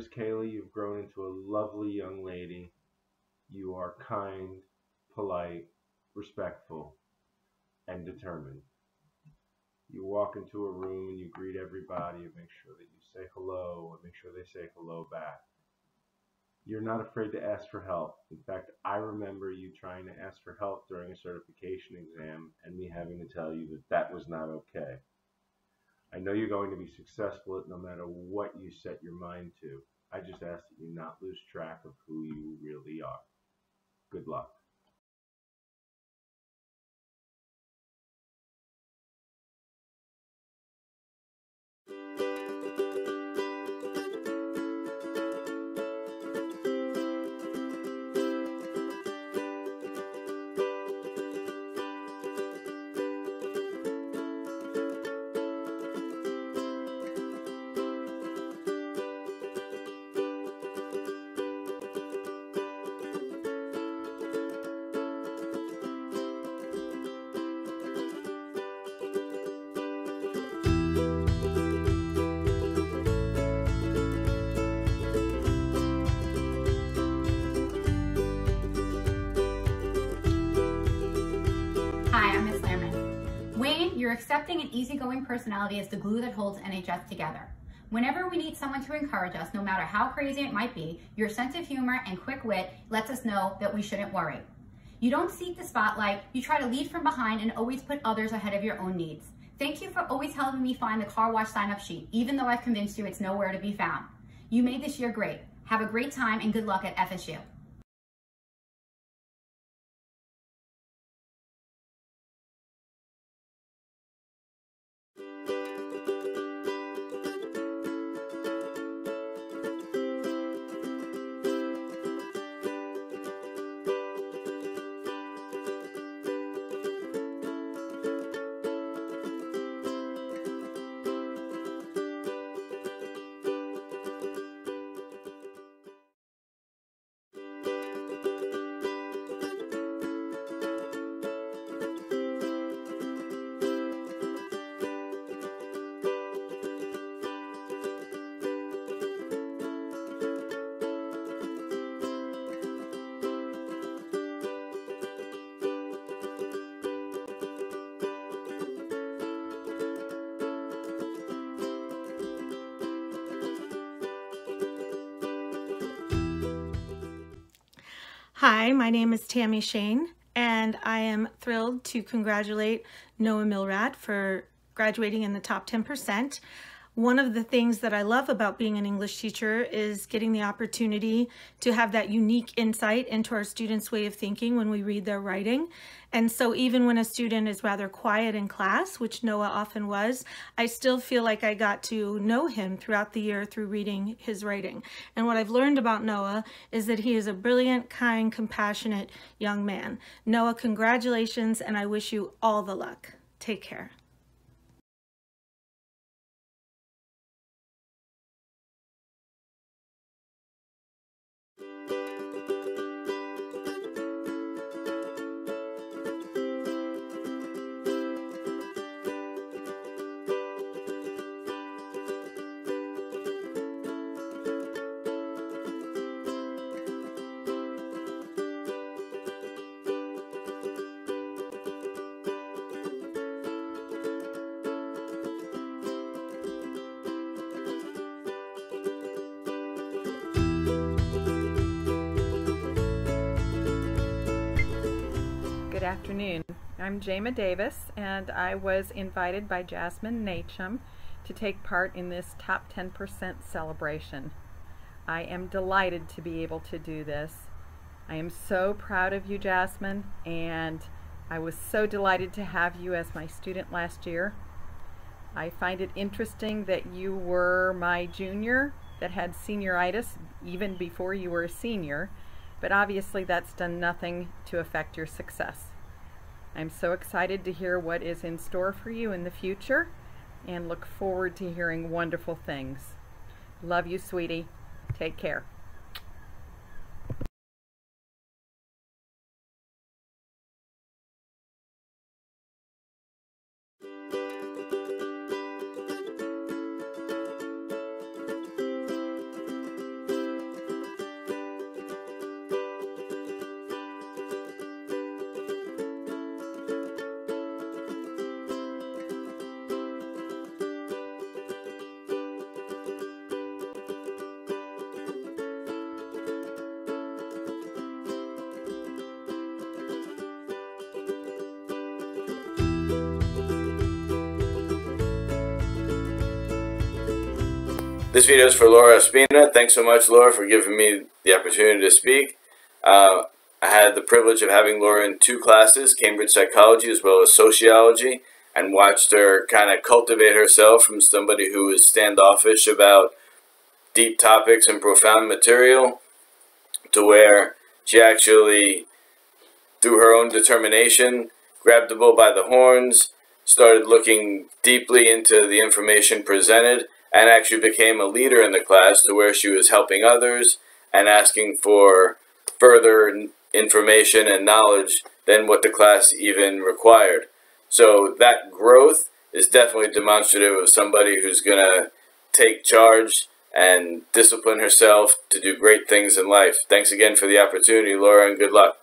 Years, Kaylee, you've grown into a lovely young lady. you are kind, polite, respectful, and determined. You walk into a room and you greet everybody and make sure that you say hello and make sure they say hello back. You're not afraid to ask for help. In fact, I remember you trying to ask for help during a certification exam and me having to tell you that that was not okay. I know you're going to be successful at no matter what you set your mind to. I just ask that you not lose track of who you really are. Good luck. Your accepting and easygoing personality is the glue that holds NHS together. Whenever we need someone to encourage us, no matter how crazy it might be, your sense of humor and quick wit lets us know that we shouldn't worry. You don't seek the spotlight, you try to lead from behind and always put others ahead of your own needs. Thank you for always helping me find the car wash sign up sheet, even though I've convinced you it's nowhere to be found. You made this year great. Have a great time and good luck at FSU. Hi, my name is Tammy Shane, and I am thrilled to congratulate Noah Milrat for graduating in the top 10%. One of the things that I love about being an English teacher is getting the opportunity to have that unique insight into our students' way of thinking when we read their writing. And so even when a student is rather quiet in class, which Noah often was, I still feel like I got to know him throughout the year through reading his writing. And what I've learned about Noah is that he is a brilliant, kind, compassionate young man. Noah, congratulations, and I wish you all the luck. Take care. I'm Jama Davis, and I was invited by Jasmine Nachum to take part in this Top 10% celebration. I am delighted to be able to do this. I am so proud of you, Jasmine, and I was so delighted to have you as my student last year. I find it interesting that you were my junior that had senioritis even before you were a senior, but obviously that's done nothing to affect your success. I'm so excited to hear what is in store for you in the future and look forward to hearing wonderful things. Love you, sweetie. Take care. This video is for Laura Espina. Thanks so much, Laura, for giving me the opportunity to speak. Uh, I had the privilege of having Laura in two classes, Cambridge Psychology as well as Sociology, and watched her kind of cultivate herself from somebody who was standoffish about deep topics and profound material to where she actually, through her own determination, grabbed the bull by the horns, started looking deeply into the information presented, and actually became a leader in the class to where she was helping others and asking for further information and knowledge than what the class even required. So that growth is definitely demonstrative of somebody who's going to take charge and discipline herself to do great things in life. Thanks again for the opportunity, Laura, and good luck.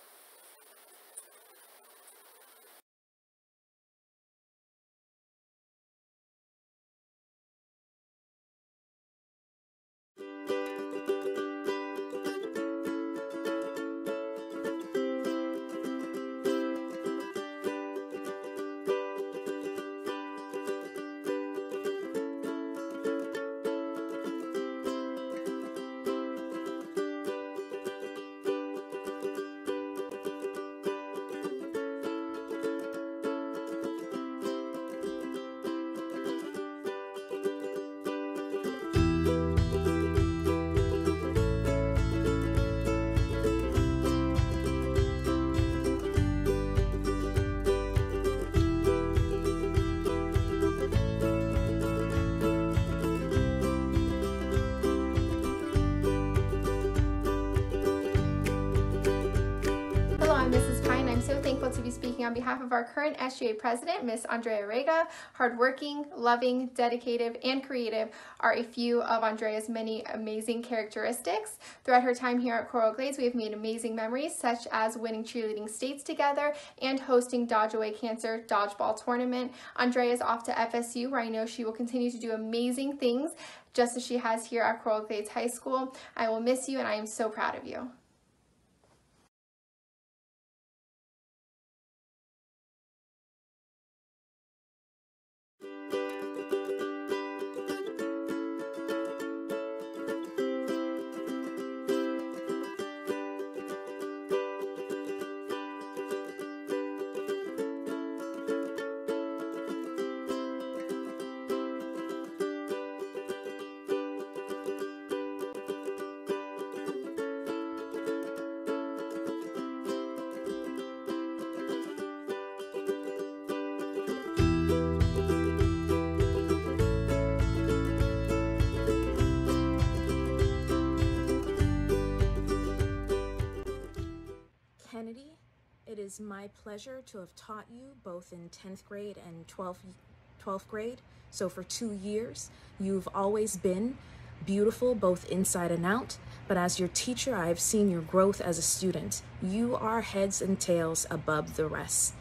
SGA president, Miss Andrea Rega. Hardworking, loving, dedicated, and creative are a few of Andrea's many amazing characteristics. Throughout her time here at Coral Glades, we have made amazing memories, such as winning cheerleading states together and hosting Dodge Away Cancer Dodgeball Tournament. Andrea is off to FSU, where I know she will continue to do amazing things, just as she has here at Coral Glades High School. I will miss you, and I am so proud of you. Pleasure to have taught you both in 10th grade and 12th, 12th grade. So for two years, you've always been beautiful both inside and out. But as your teacher, I've seen your growth as a student. You are heads and tails above the rest.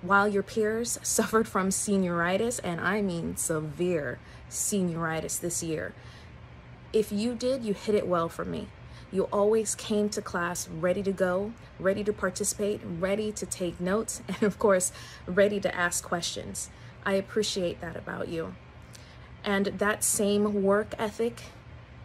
While your peers suffered from senioritis, and I mean severe senioritis this year, if you did, you hit it well for me. You always came to class ready to go, ready to participate, ready to take notes, and of course, ready to ask questions. I appreciate that about you. And that same work ethic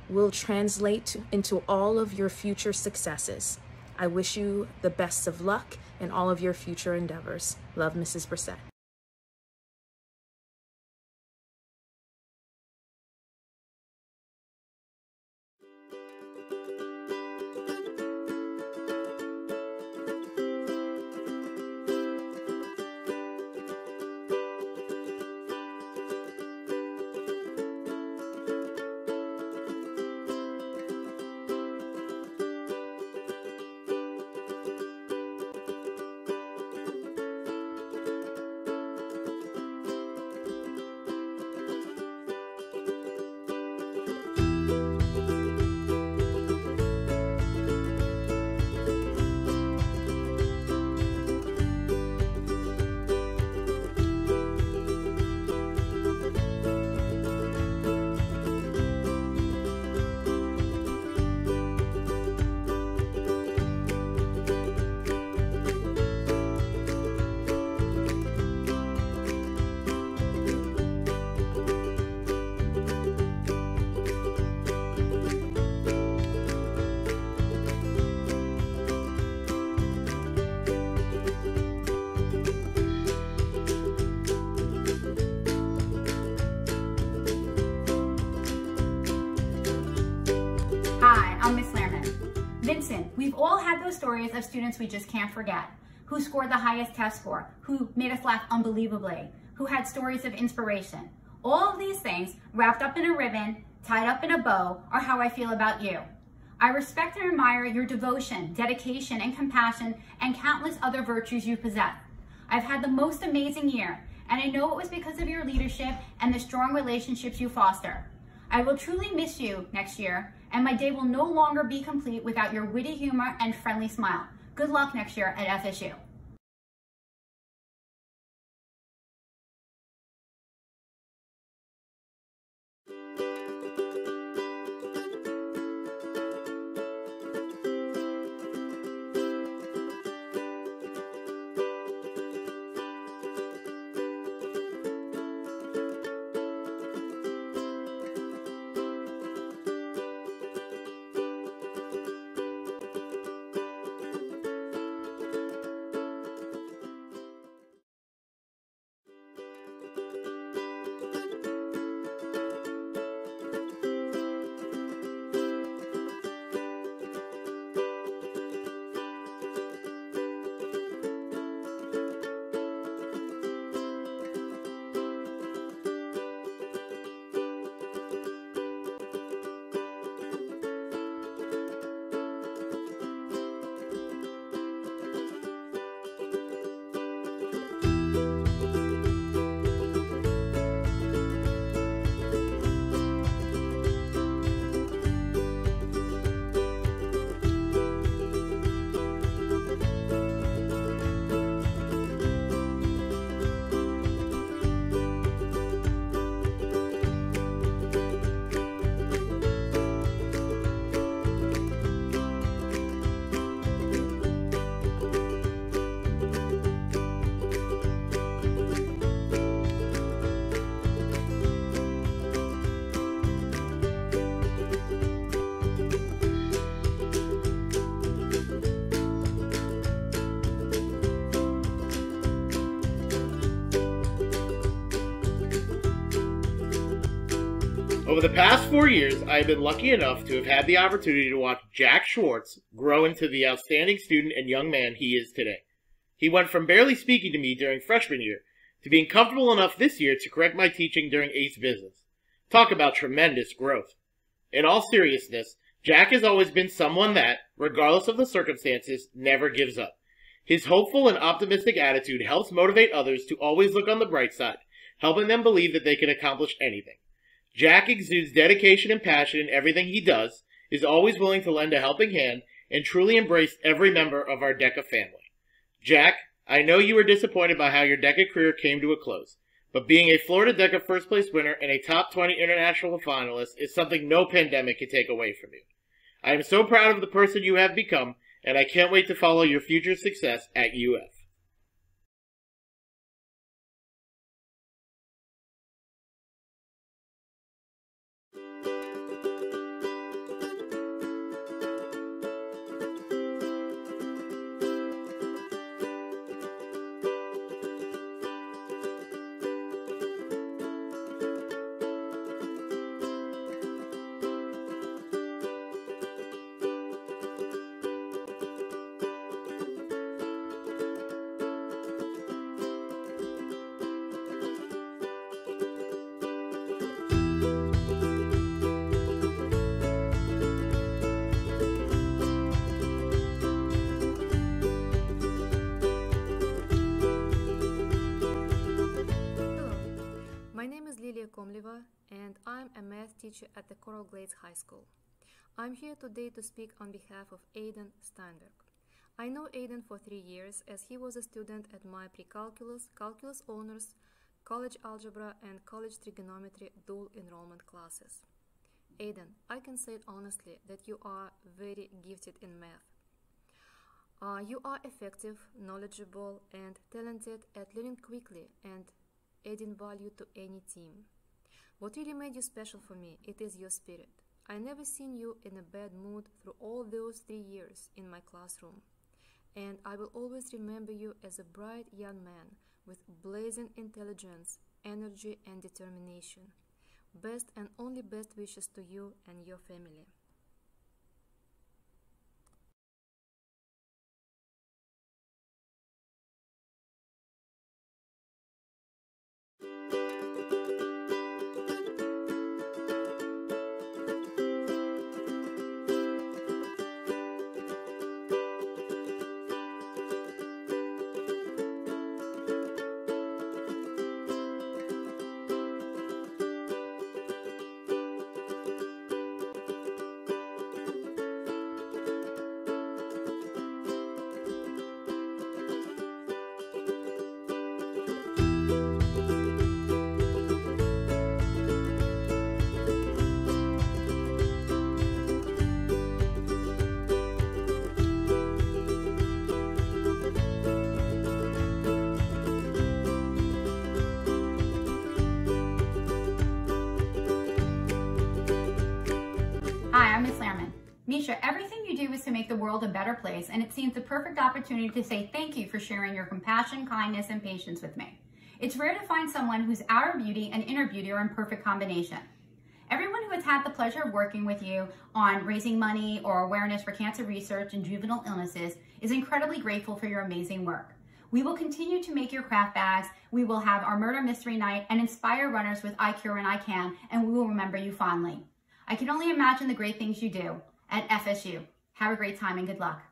will translate into all of your future successes. I wish you the best of luck in all of your future endeavors. Love, Mrs. Brissett. Students we just can't forget, who scored the highest test score, who made us laugh unbelievably, who had stories of inspiration. All of these things, wrapped up in a ribbon, tied up in a bow, are how I feel about you. I respect and admire your devotion, dedication, and compassion, and countless other virtues you possess. I've had the most amazing year, and I know it was because of your leadership and the strong relationships you foster. I will truly miss you next year, and my day will no longer be complete without your witty humor and friendly smile. Good luck next year at FSU. Four years, I have been lucky enough to have had the opportunity to watch Jack Schwartz grow into the outstanding student and young man he is today. He went from barely speaking to me during freshman year to being comfortable enough this year to correct my teaching during ACE business. Talk about tremendous growth. In all seriousness, Jack has always been someone that, regardless of the circumstances, never gives up. His hopeful and optimistic attitude helps motivate others to always look on the bright side, helping them believe that they can accomplish anything. Jack exudes dedication and passion in everything he does, is always willing to lend a helping hand, and truly embrace every member of our DECA family. Jack, I know you were disappointed by how your DECA career came to a close, but being a Florida DECA first place winner and a top 20 international finalist is something no pandemic can take away from you. I am so proud of the person you have become, and I can't wait to follow your future success at UF. Teacher at the Coral Glades High School. I'm here today to speak on behalf of Aiden Steinberg. I know Aiden for three years as he was a student at my pre-calculus, calculus honors, college algebra and college trigonometry dual enrollment classes. Aiden, I can say it honestly that you are very gifted in math. Uh, you are effective, knowledgeable, and talented at learning quickly and adding value to any team. What really made you special for me, it is your spirit. I never seen you in a bad mood through all those three years in my classroom. And I will always remember you as a bright young man with blazing intelligence, energy and determination. Best and only best wishes to you and your family. Make the world a better place, and it seems the perfect opportunity to say thank you for sharing your compassion, kindness, and patience with me. It's rare to find someone whose outer beauty and inner beauty are in perfect combination. Everyone who has had the pleasure of working with you on raising money or awareness for cancer research and juvenile illnesses is incredibly grateful for your amazing work. We will continue to make your craft bags. We will have our murder mystery night and inspire runners with I Cure and I Can, and we will remember you fondly. I can only imagine the great things you do at FSU. Have a great time and good luck.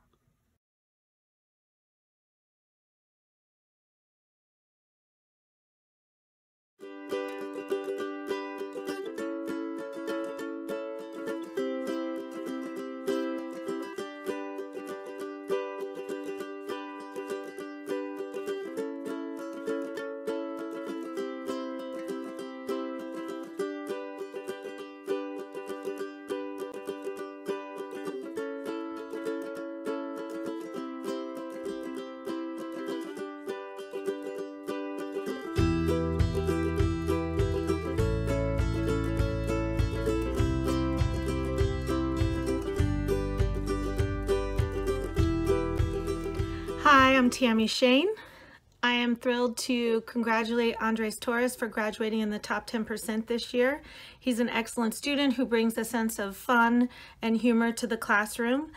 I'm Tammy Shane. I am thrilled to congratulate Andres Torres for graduating in the top 10% this year. He's an excellent student who brings a sense of fun and humor to the classroom.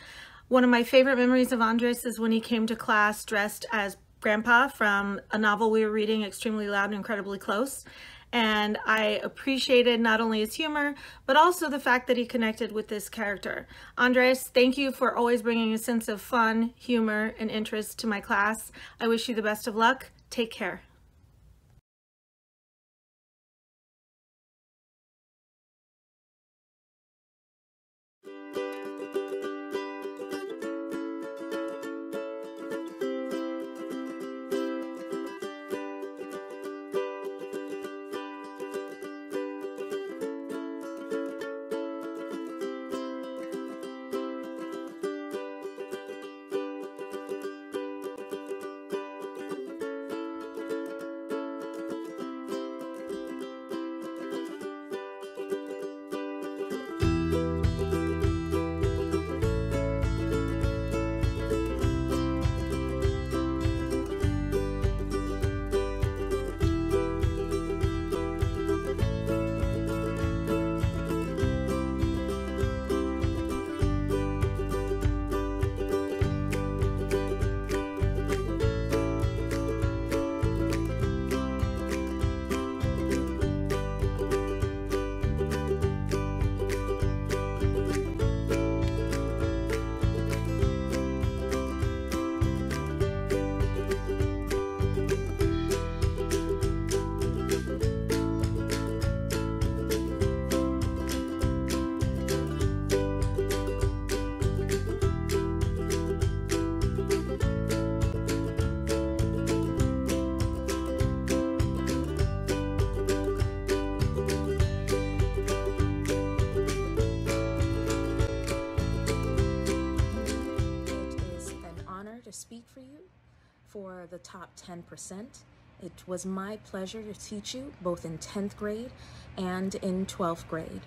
One of my favorite memories of Andres is when he came to class dressed as Grandpa from a novel we were reading, Extremely Loud and Incredibly Close and I appreciated not only his humor, but also the fact that he connected with this character. Andres, thank you for always bringing a sense of fun, humor, and interest to my class. I wish you the best of luck. Take care. For the top 10%. It was my pleasure to teach you both in 10th grade and in 12th grade.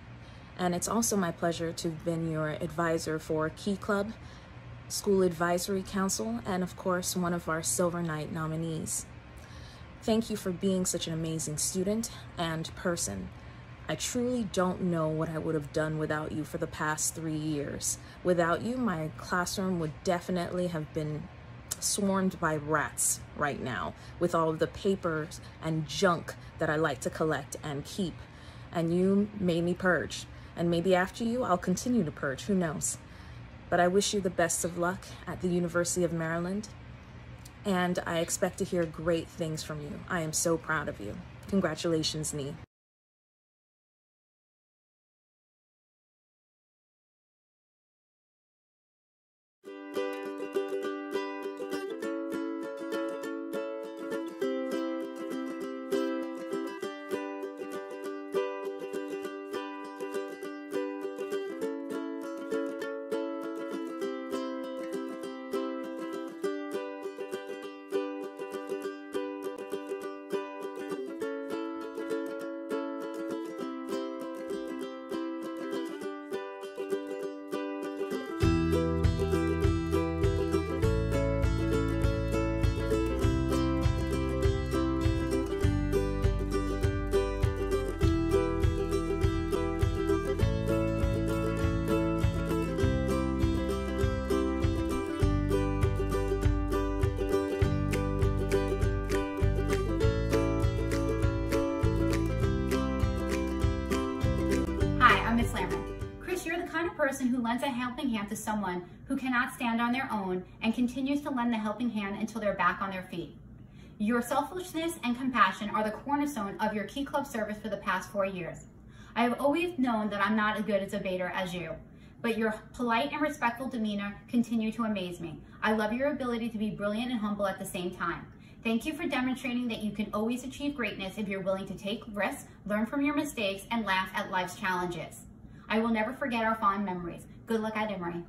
And it's also my pleasure to have been your advisor for Key Club, School Advisory Council, and of course, one of our Silver Knight nominees. Thank you for being such an amazing student and person. I truly don't know what I would have done without you for the past three years. Without you, my classroom would definitely have been swarmed by rats right now with all of the papers and junk that I like to collect and keep. And you made me purge. And maybe after you, I'll continue to purge, who knows. But I wish you the best of luck at the University of Maryland. And I expect to hear great things from you. I am so proud of you. Congratulations, Nee. Someone who cannot stand on their own and continues to lend the helping hand until they're back on their feet. Your selfishness and compassion are the cornerstone of your Key Club service for the past four years. I have always known that I'm not as good as a baiter as you, but your polite and respectful demeanor continue to amaze me. I love your ability to be brilliant and humble at the same time. Thank you for demonstrating that you can always achieve greatness if you're willing to take risks, learn from your mistakes, and laugh at life's challenges. I will never forget our fond memories. Good luck at Emory.